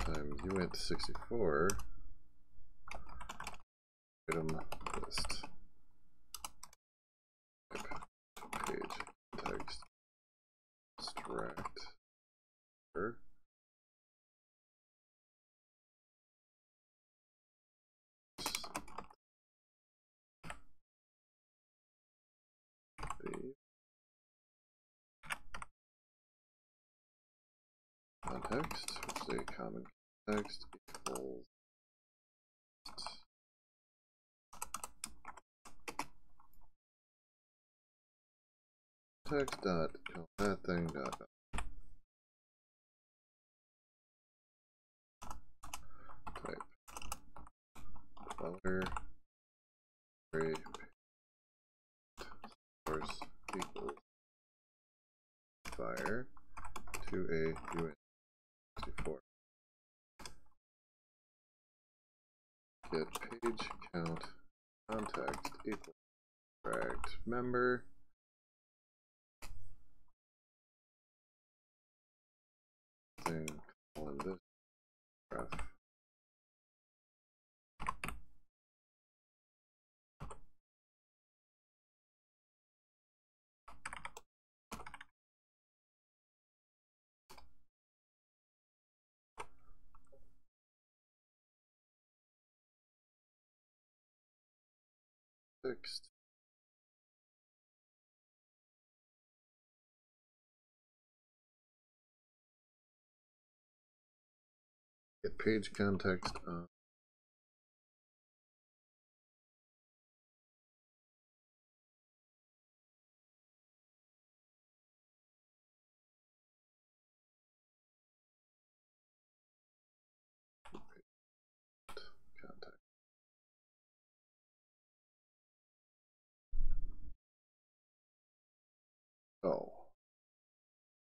times uint 64 item list page text abstract Sure. Context, which a common context equals text dot that thing dot type. Color. Gray source equals fire to a UN Get page count context equals correct. Member. Thing on this. Graph fixed. Get page context on. Uh,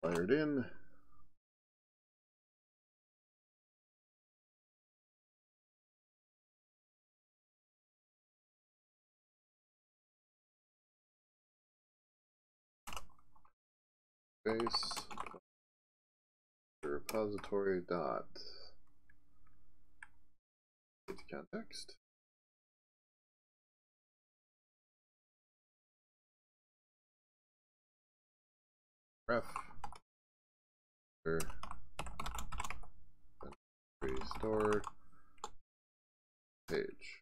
fired in. Base repository dot context. ref restore page.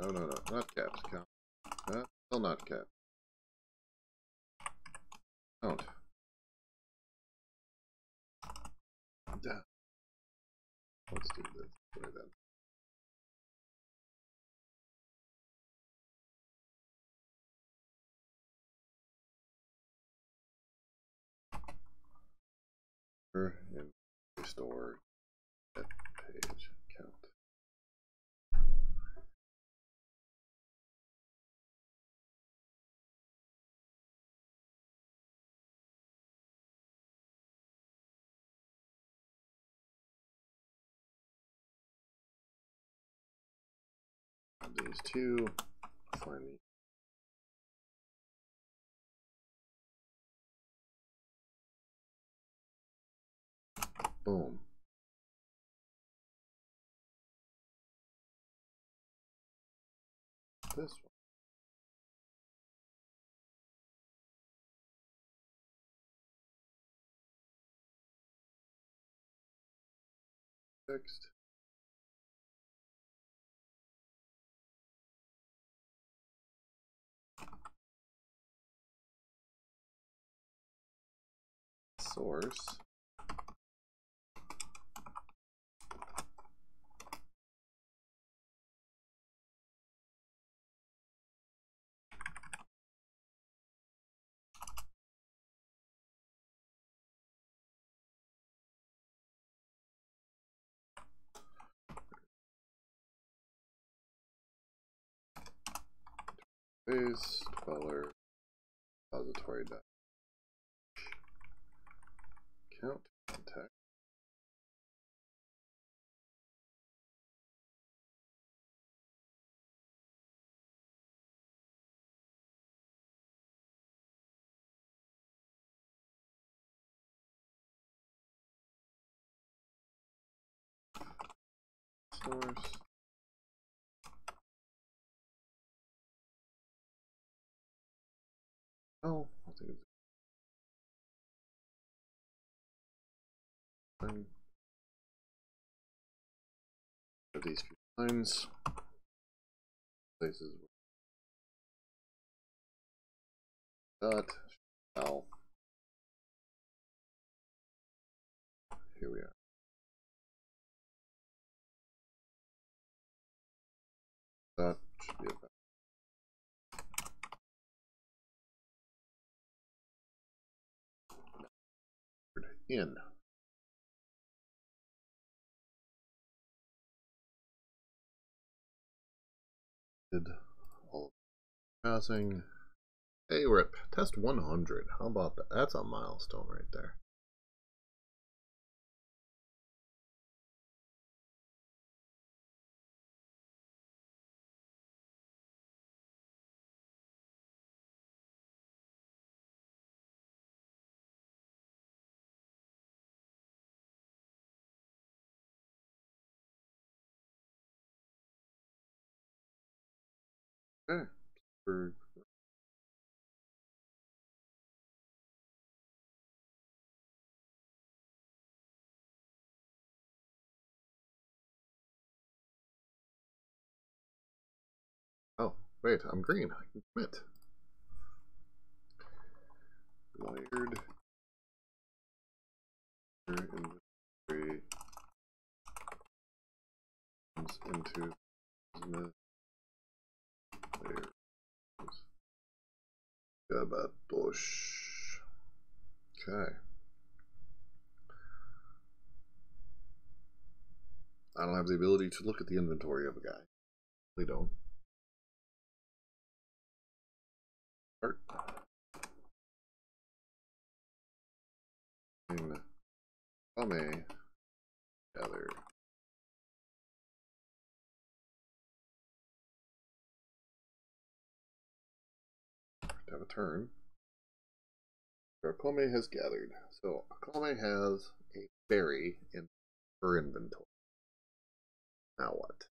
No no no not caps count uh, still not cap. Count Let's do this way then. Restore These two, find the Boom. This one. Fixed. Source. Base dweller repository count contact. Source. Oh, I think it's For these few lines, places dot shell. Here we are. That should be about in. Passing. Hey, we're at test 100. How about that? That's a milestone right there. Okay. For Oh, wait, I'm green. I can commit. Wired inventory comes into Gabatos. Okay. I don't have the ability to look at the inventory of a guy. They don't. Start. In. Turn. Akome has gathered. So Akome has a berry in her inventory. Now what?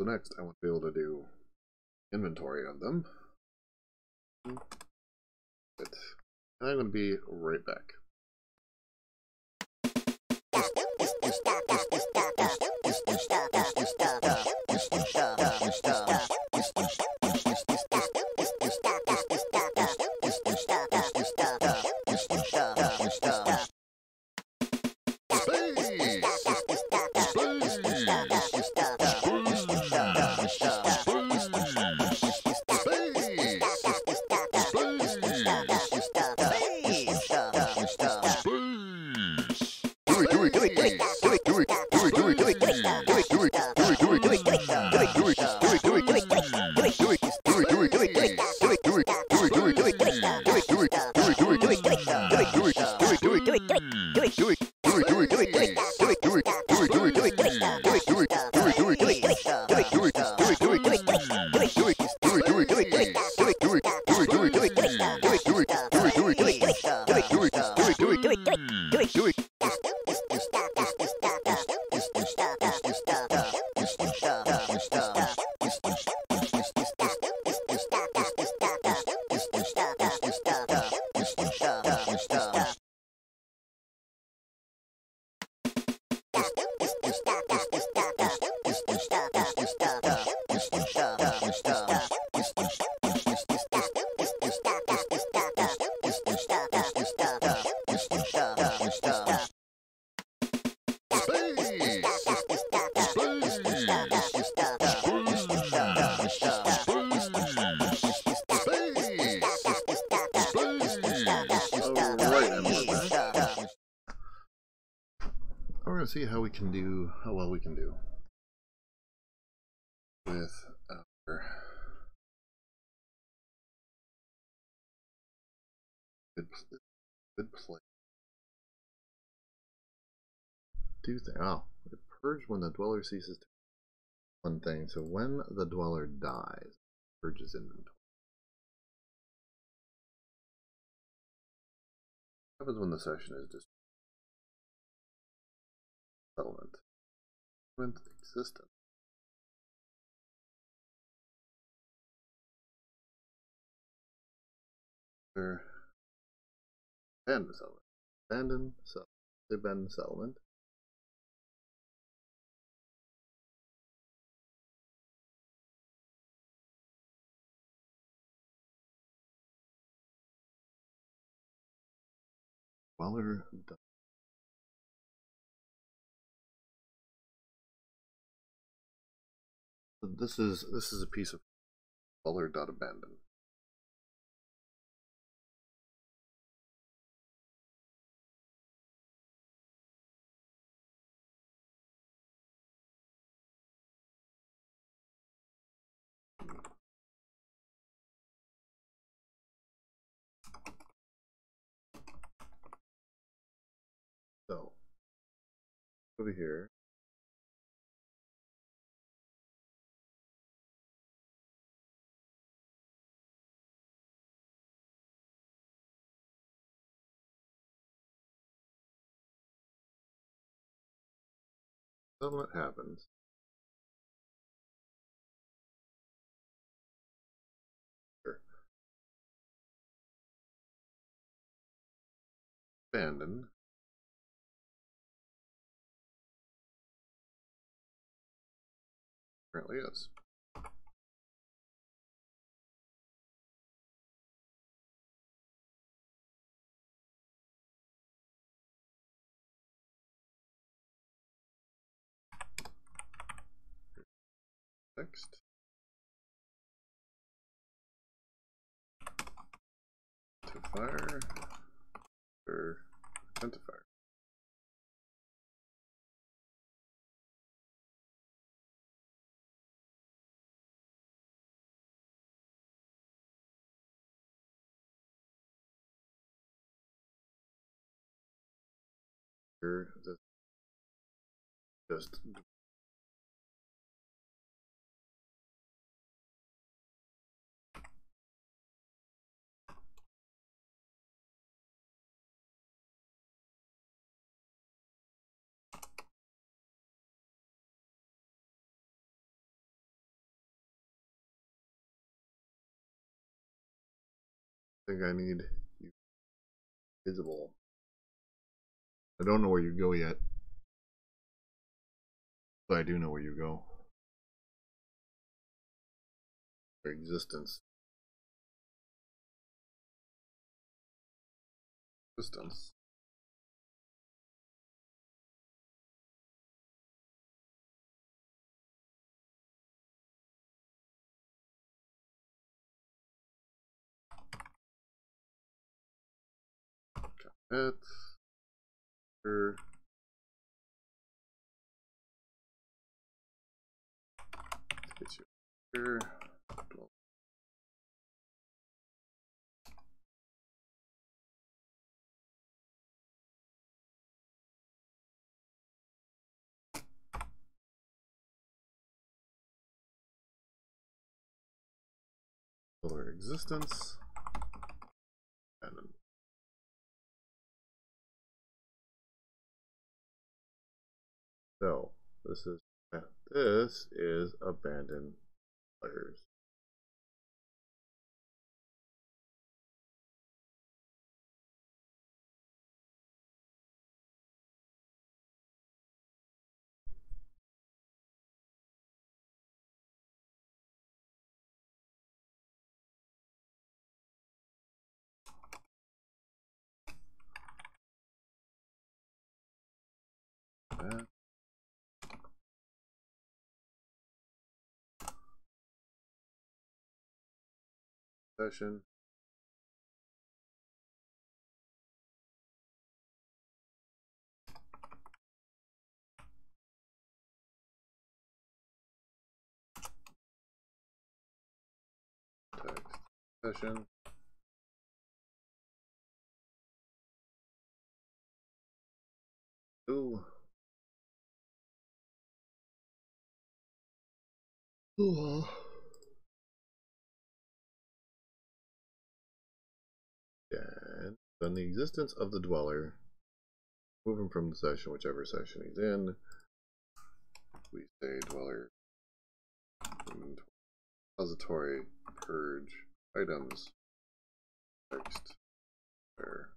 So next I want to be able to do inventory of them. But I'm going to be right back. see Two things. Oh, purge when the dweller ceases to. One thing. So when the dweller dies, purges inventory. What happens when the session is just settlement went existence. Abandon settlement. Abandon settlement. Abandon settlement. Weller this is this is a piece of color over here Settlement happens. Sure. Abandon. Apparently is. Next. To fire or Just think I need visible. I don't know where you go yet, but I do know where you go. Your existence. Existence. it. Sure. Existence. So this is this is abandoned players. Session. Text session. Ooh. Ooh. Then the existence of the dweller. moving from the session, whichever session he's in. We say dweller repository purge items text where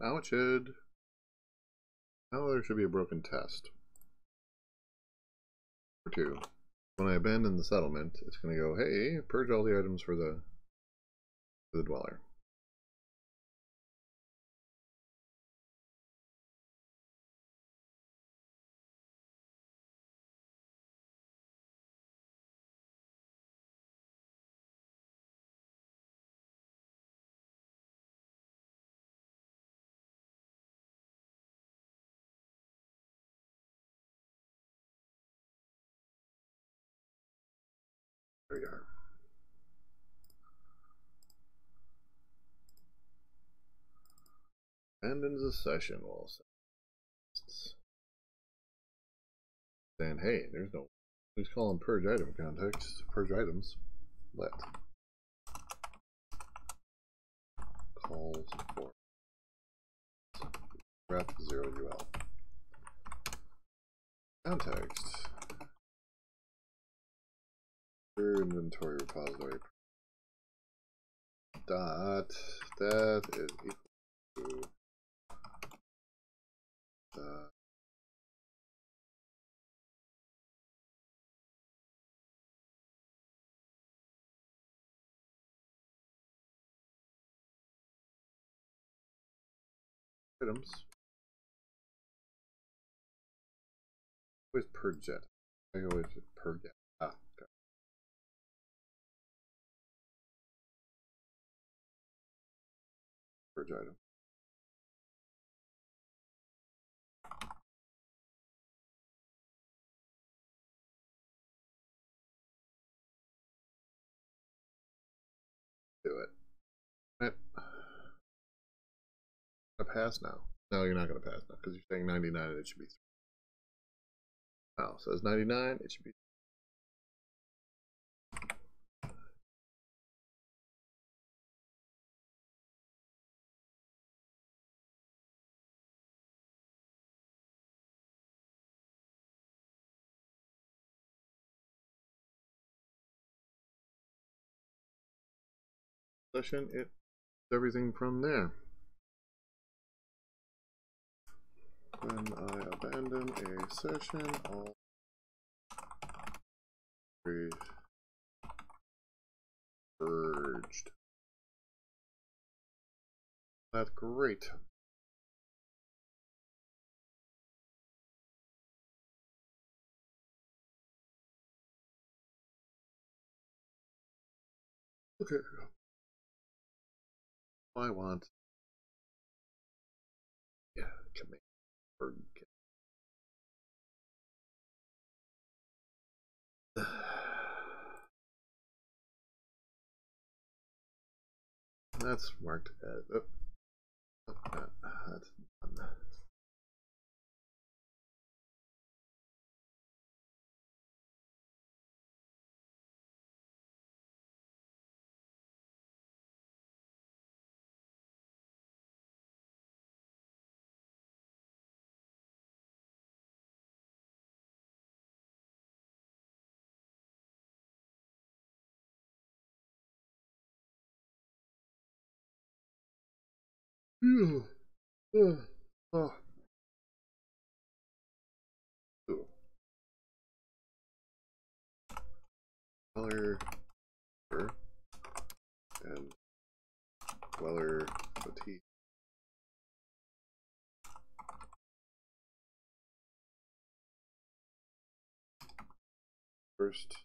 now it should now there should be a broken test. Two. When I abandon the settlement it's going to go hey purge all the items for the for the dweller Abandons the session while saying, hey, there's no, please call them purge item context, purge items, let. Calls for ref 0 ul context your inventory repository. Dot that is equal items. Where's per jet? I always per jet. Ah, okay. Purge item. Pass now. No, you're not gonna pass now because you're saying 99 and it should be. 3. Oh, so it's 99. It should be session, it everything from there. When I abandon a session, all purged. That's great. Okay. I want. That's marked as. Uh, oh, Oh. Oh. Ooh. Color er, and Weller fatigue. First,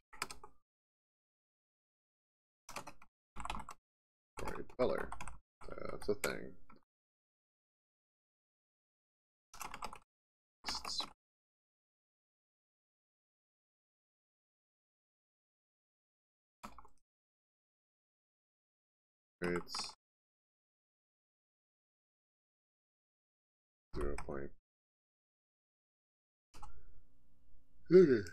right, Weller. That's a thing. It's zero point. Okay.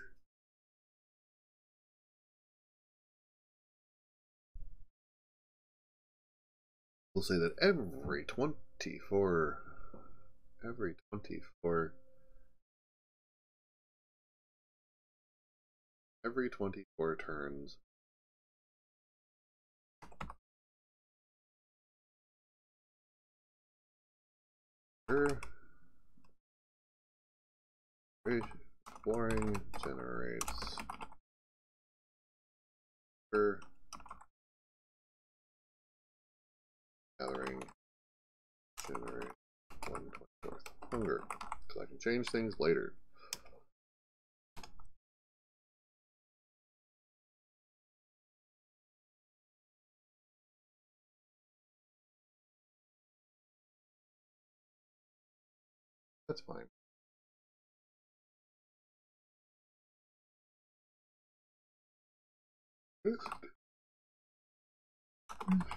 We'll say that every 24, every 24, every 24 turns, exploring generates. Gathering generate 124th hunger. So I can change things later That's fine.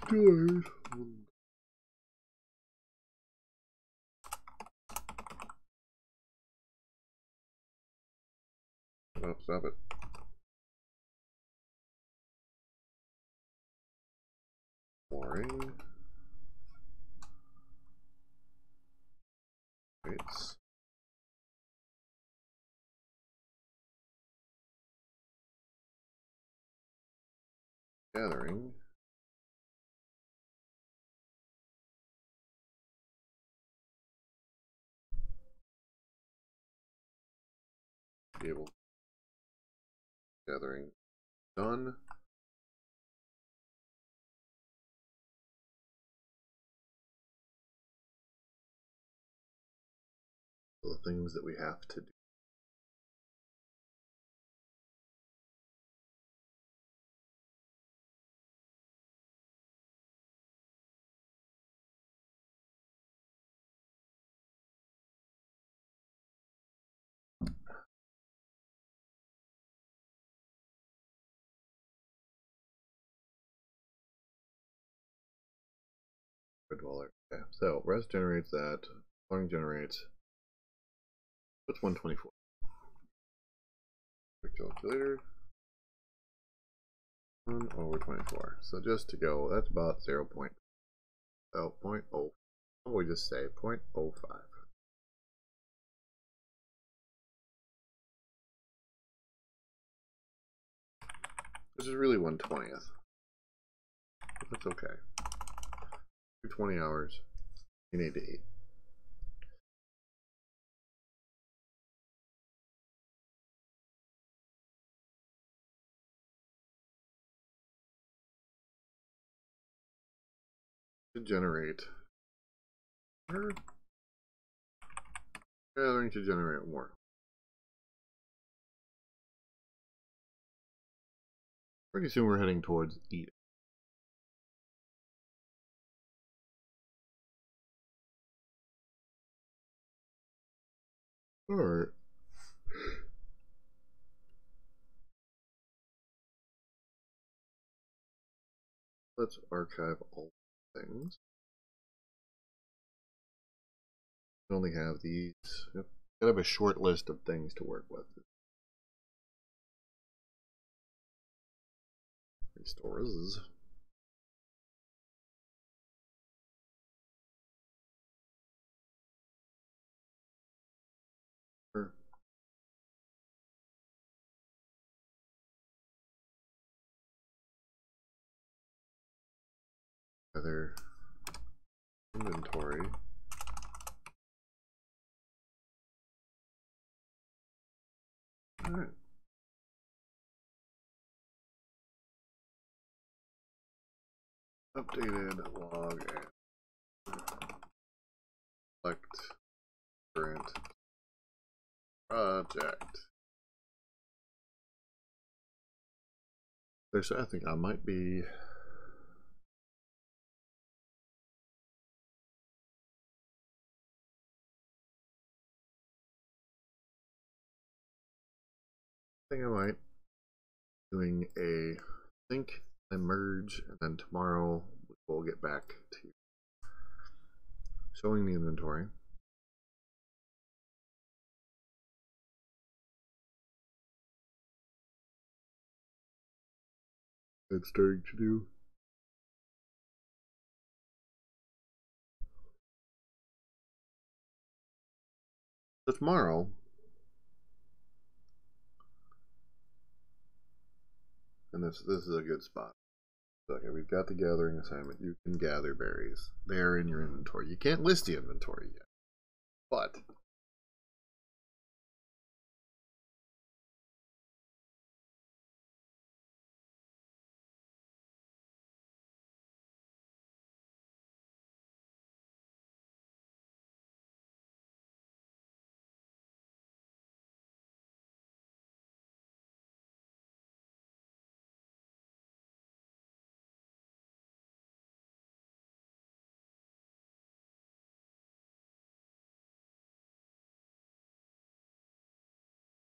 Stores. Oh, stop it. Boring. It's gathering. Able gathering done. The things that we have to do. Dweller. Okay, so rest generates that, Flooring generates What's 124? Quick calculator. 1 over 24. So just to go, that's about 0. Point, oh, 0.0. What would we just say? 0.05. This is really 120th. That's okay. 20 hours. You need to eat. To generate. Gathering to generate more. Pretty soon we're heading towards eating. Alright. Let's archive all things. We only have these. Yep. Have a short list of things to work with. Restores. Other inventory. All right. Updated log and select current project. There's, I think I might be think I might. Doing a sync and merge and then tomorrow we'll get back to showing the inventory. It's starting to do. So tomorrow and this this is a good spot. Okay, we've got the gathering assignment. You can gather berries. They are in your inventory. You can't list the inventory yet, but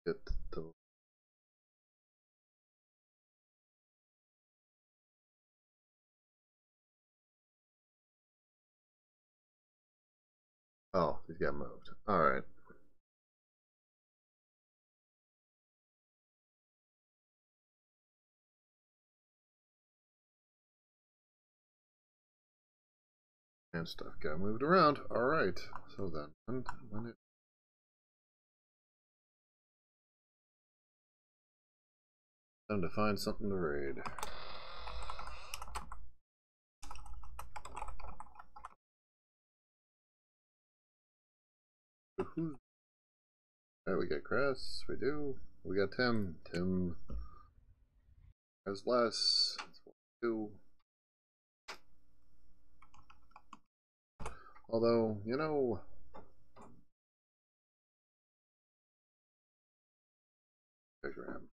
get Oh, he's got moved. All right. And stuff got moved around. All right. So then, when, when it Time to find something to raid. Alright, we got Chris, we do. We got Tim. Tim has less. That's what we do. Although, you know, him.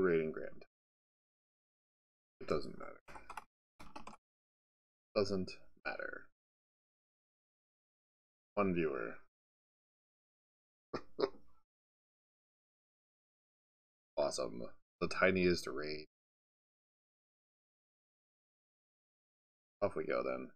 Rating grand. It doesn't matter. Doesn't matter. One viewer. awesome. The tiniest raid. Off we go then.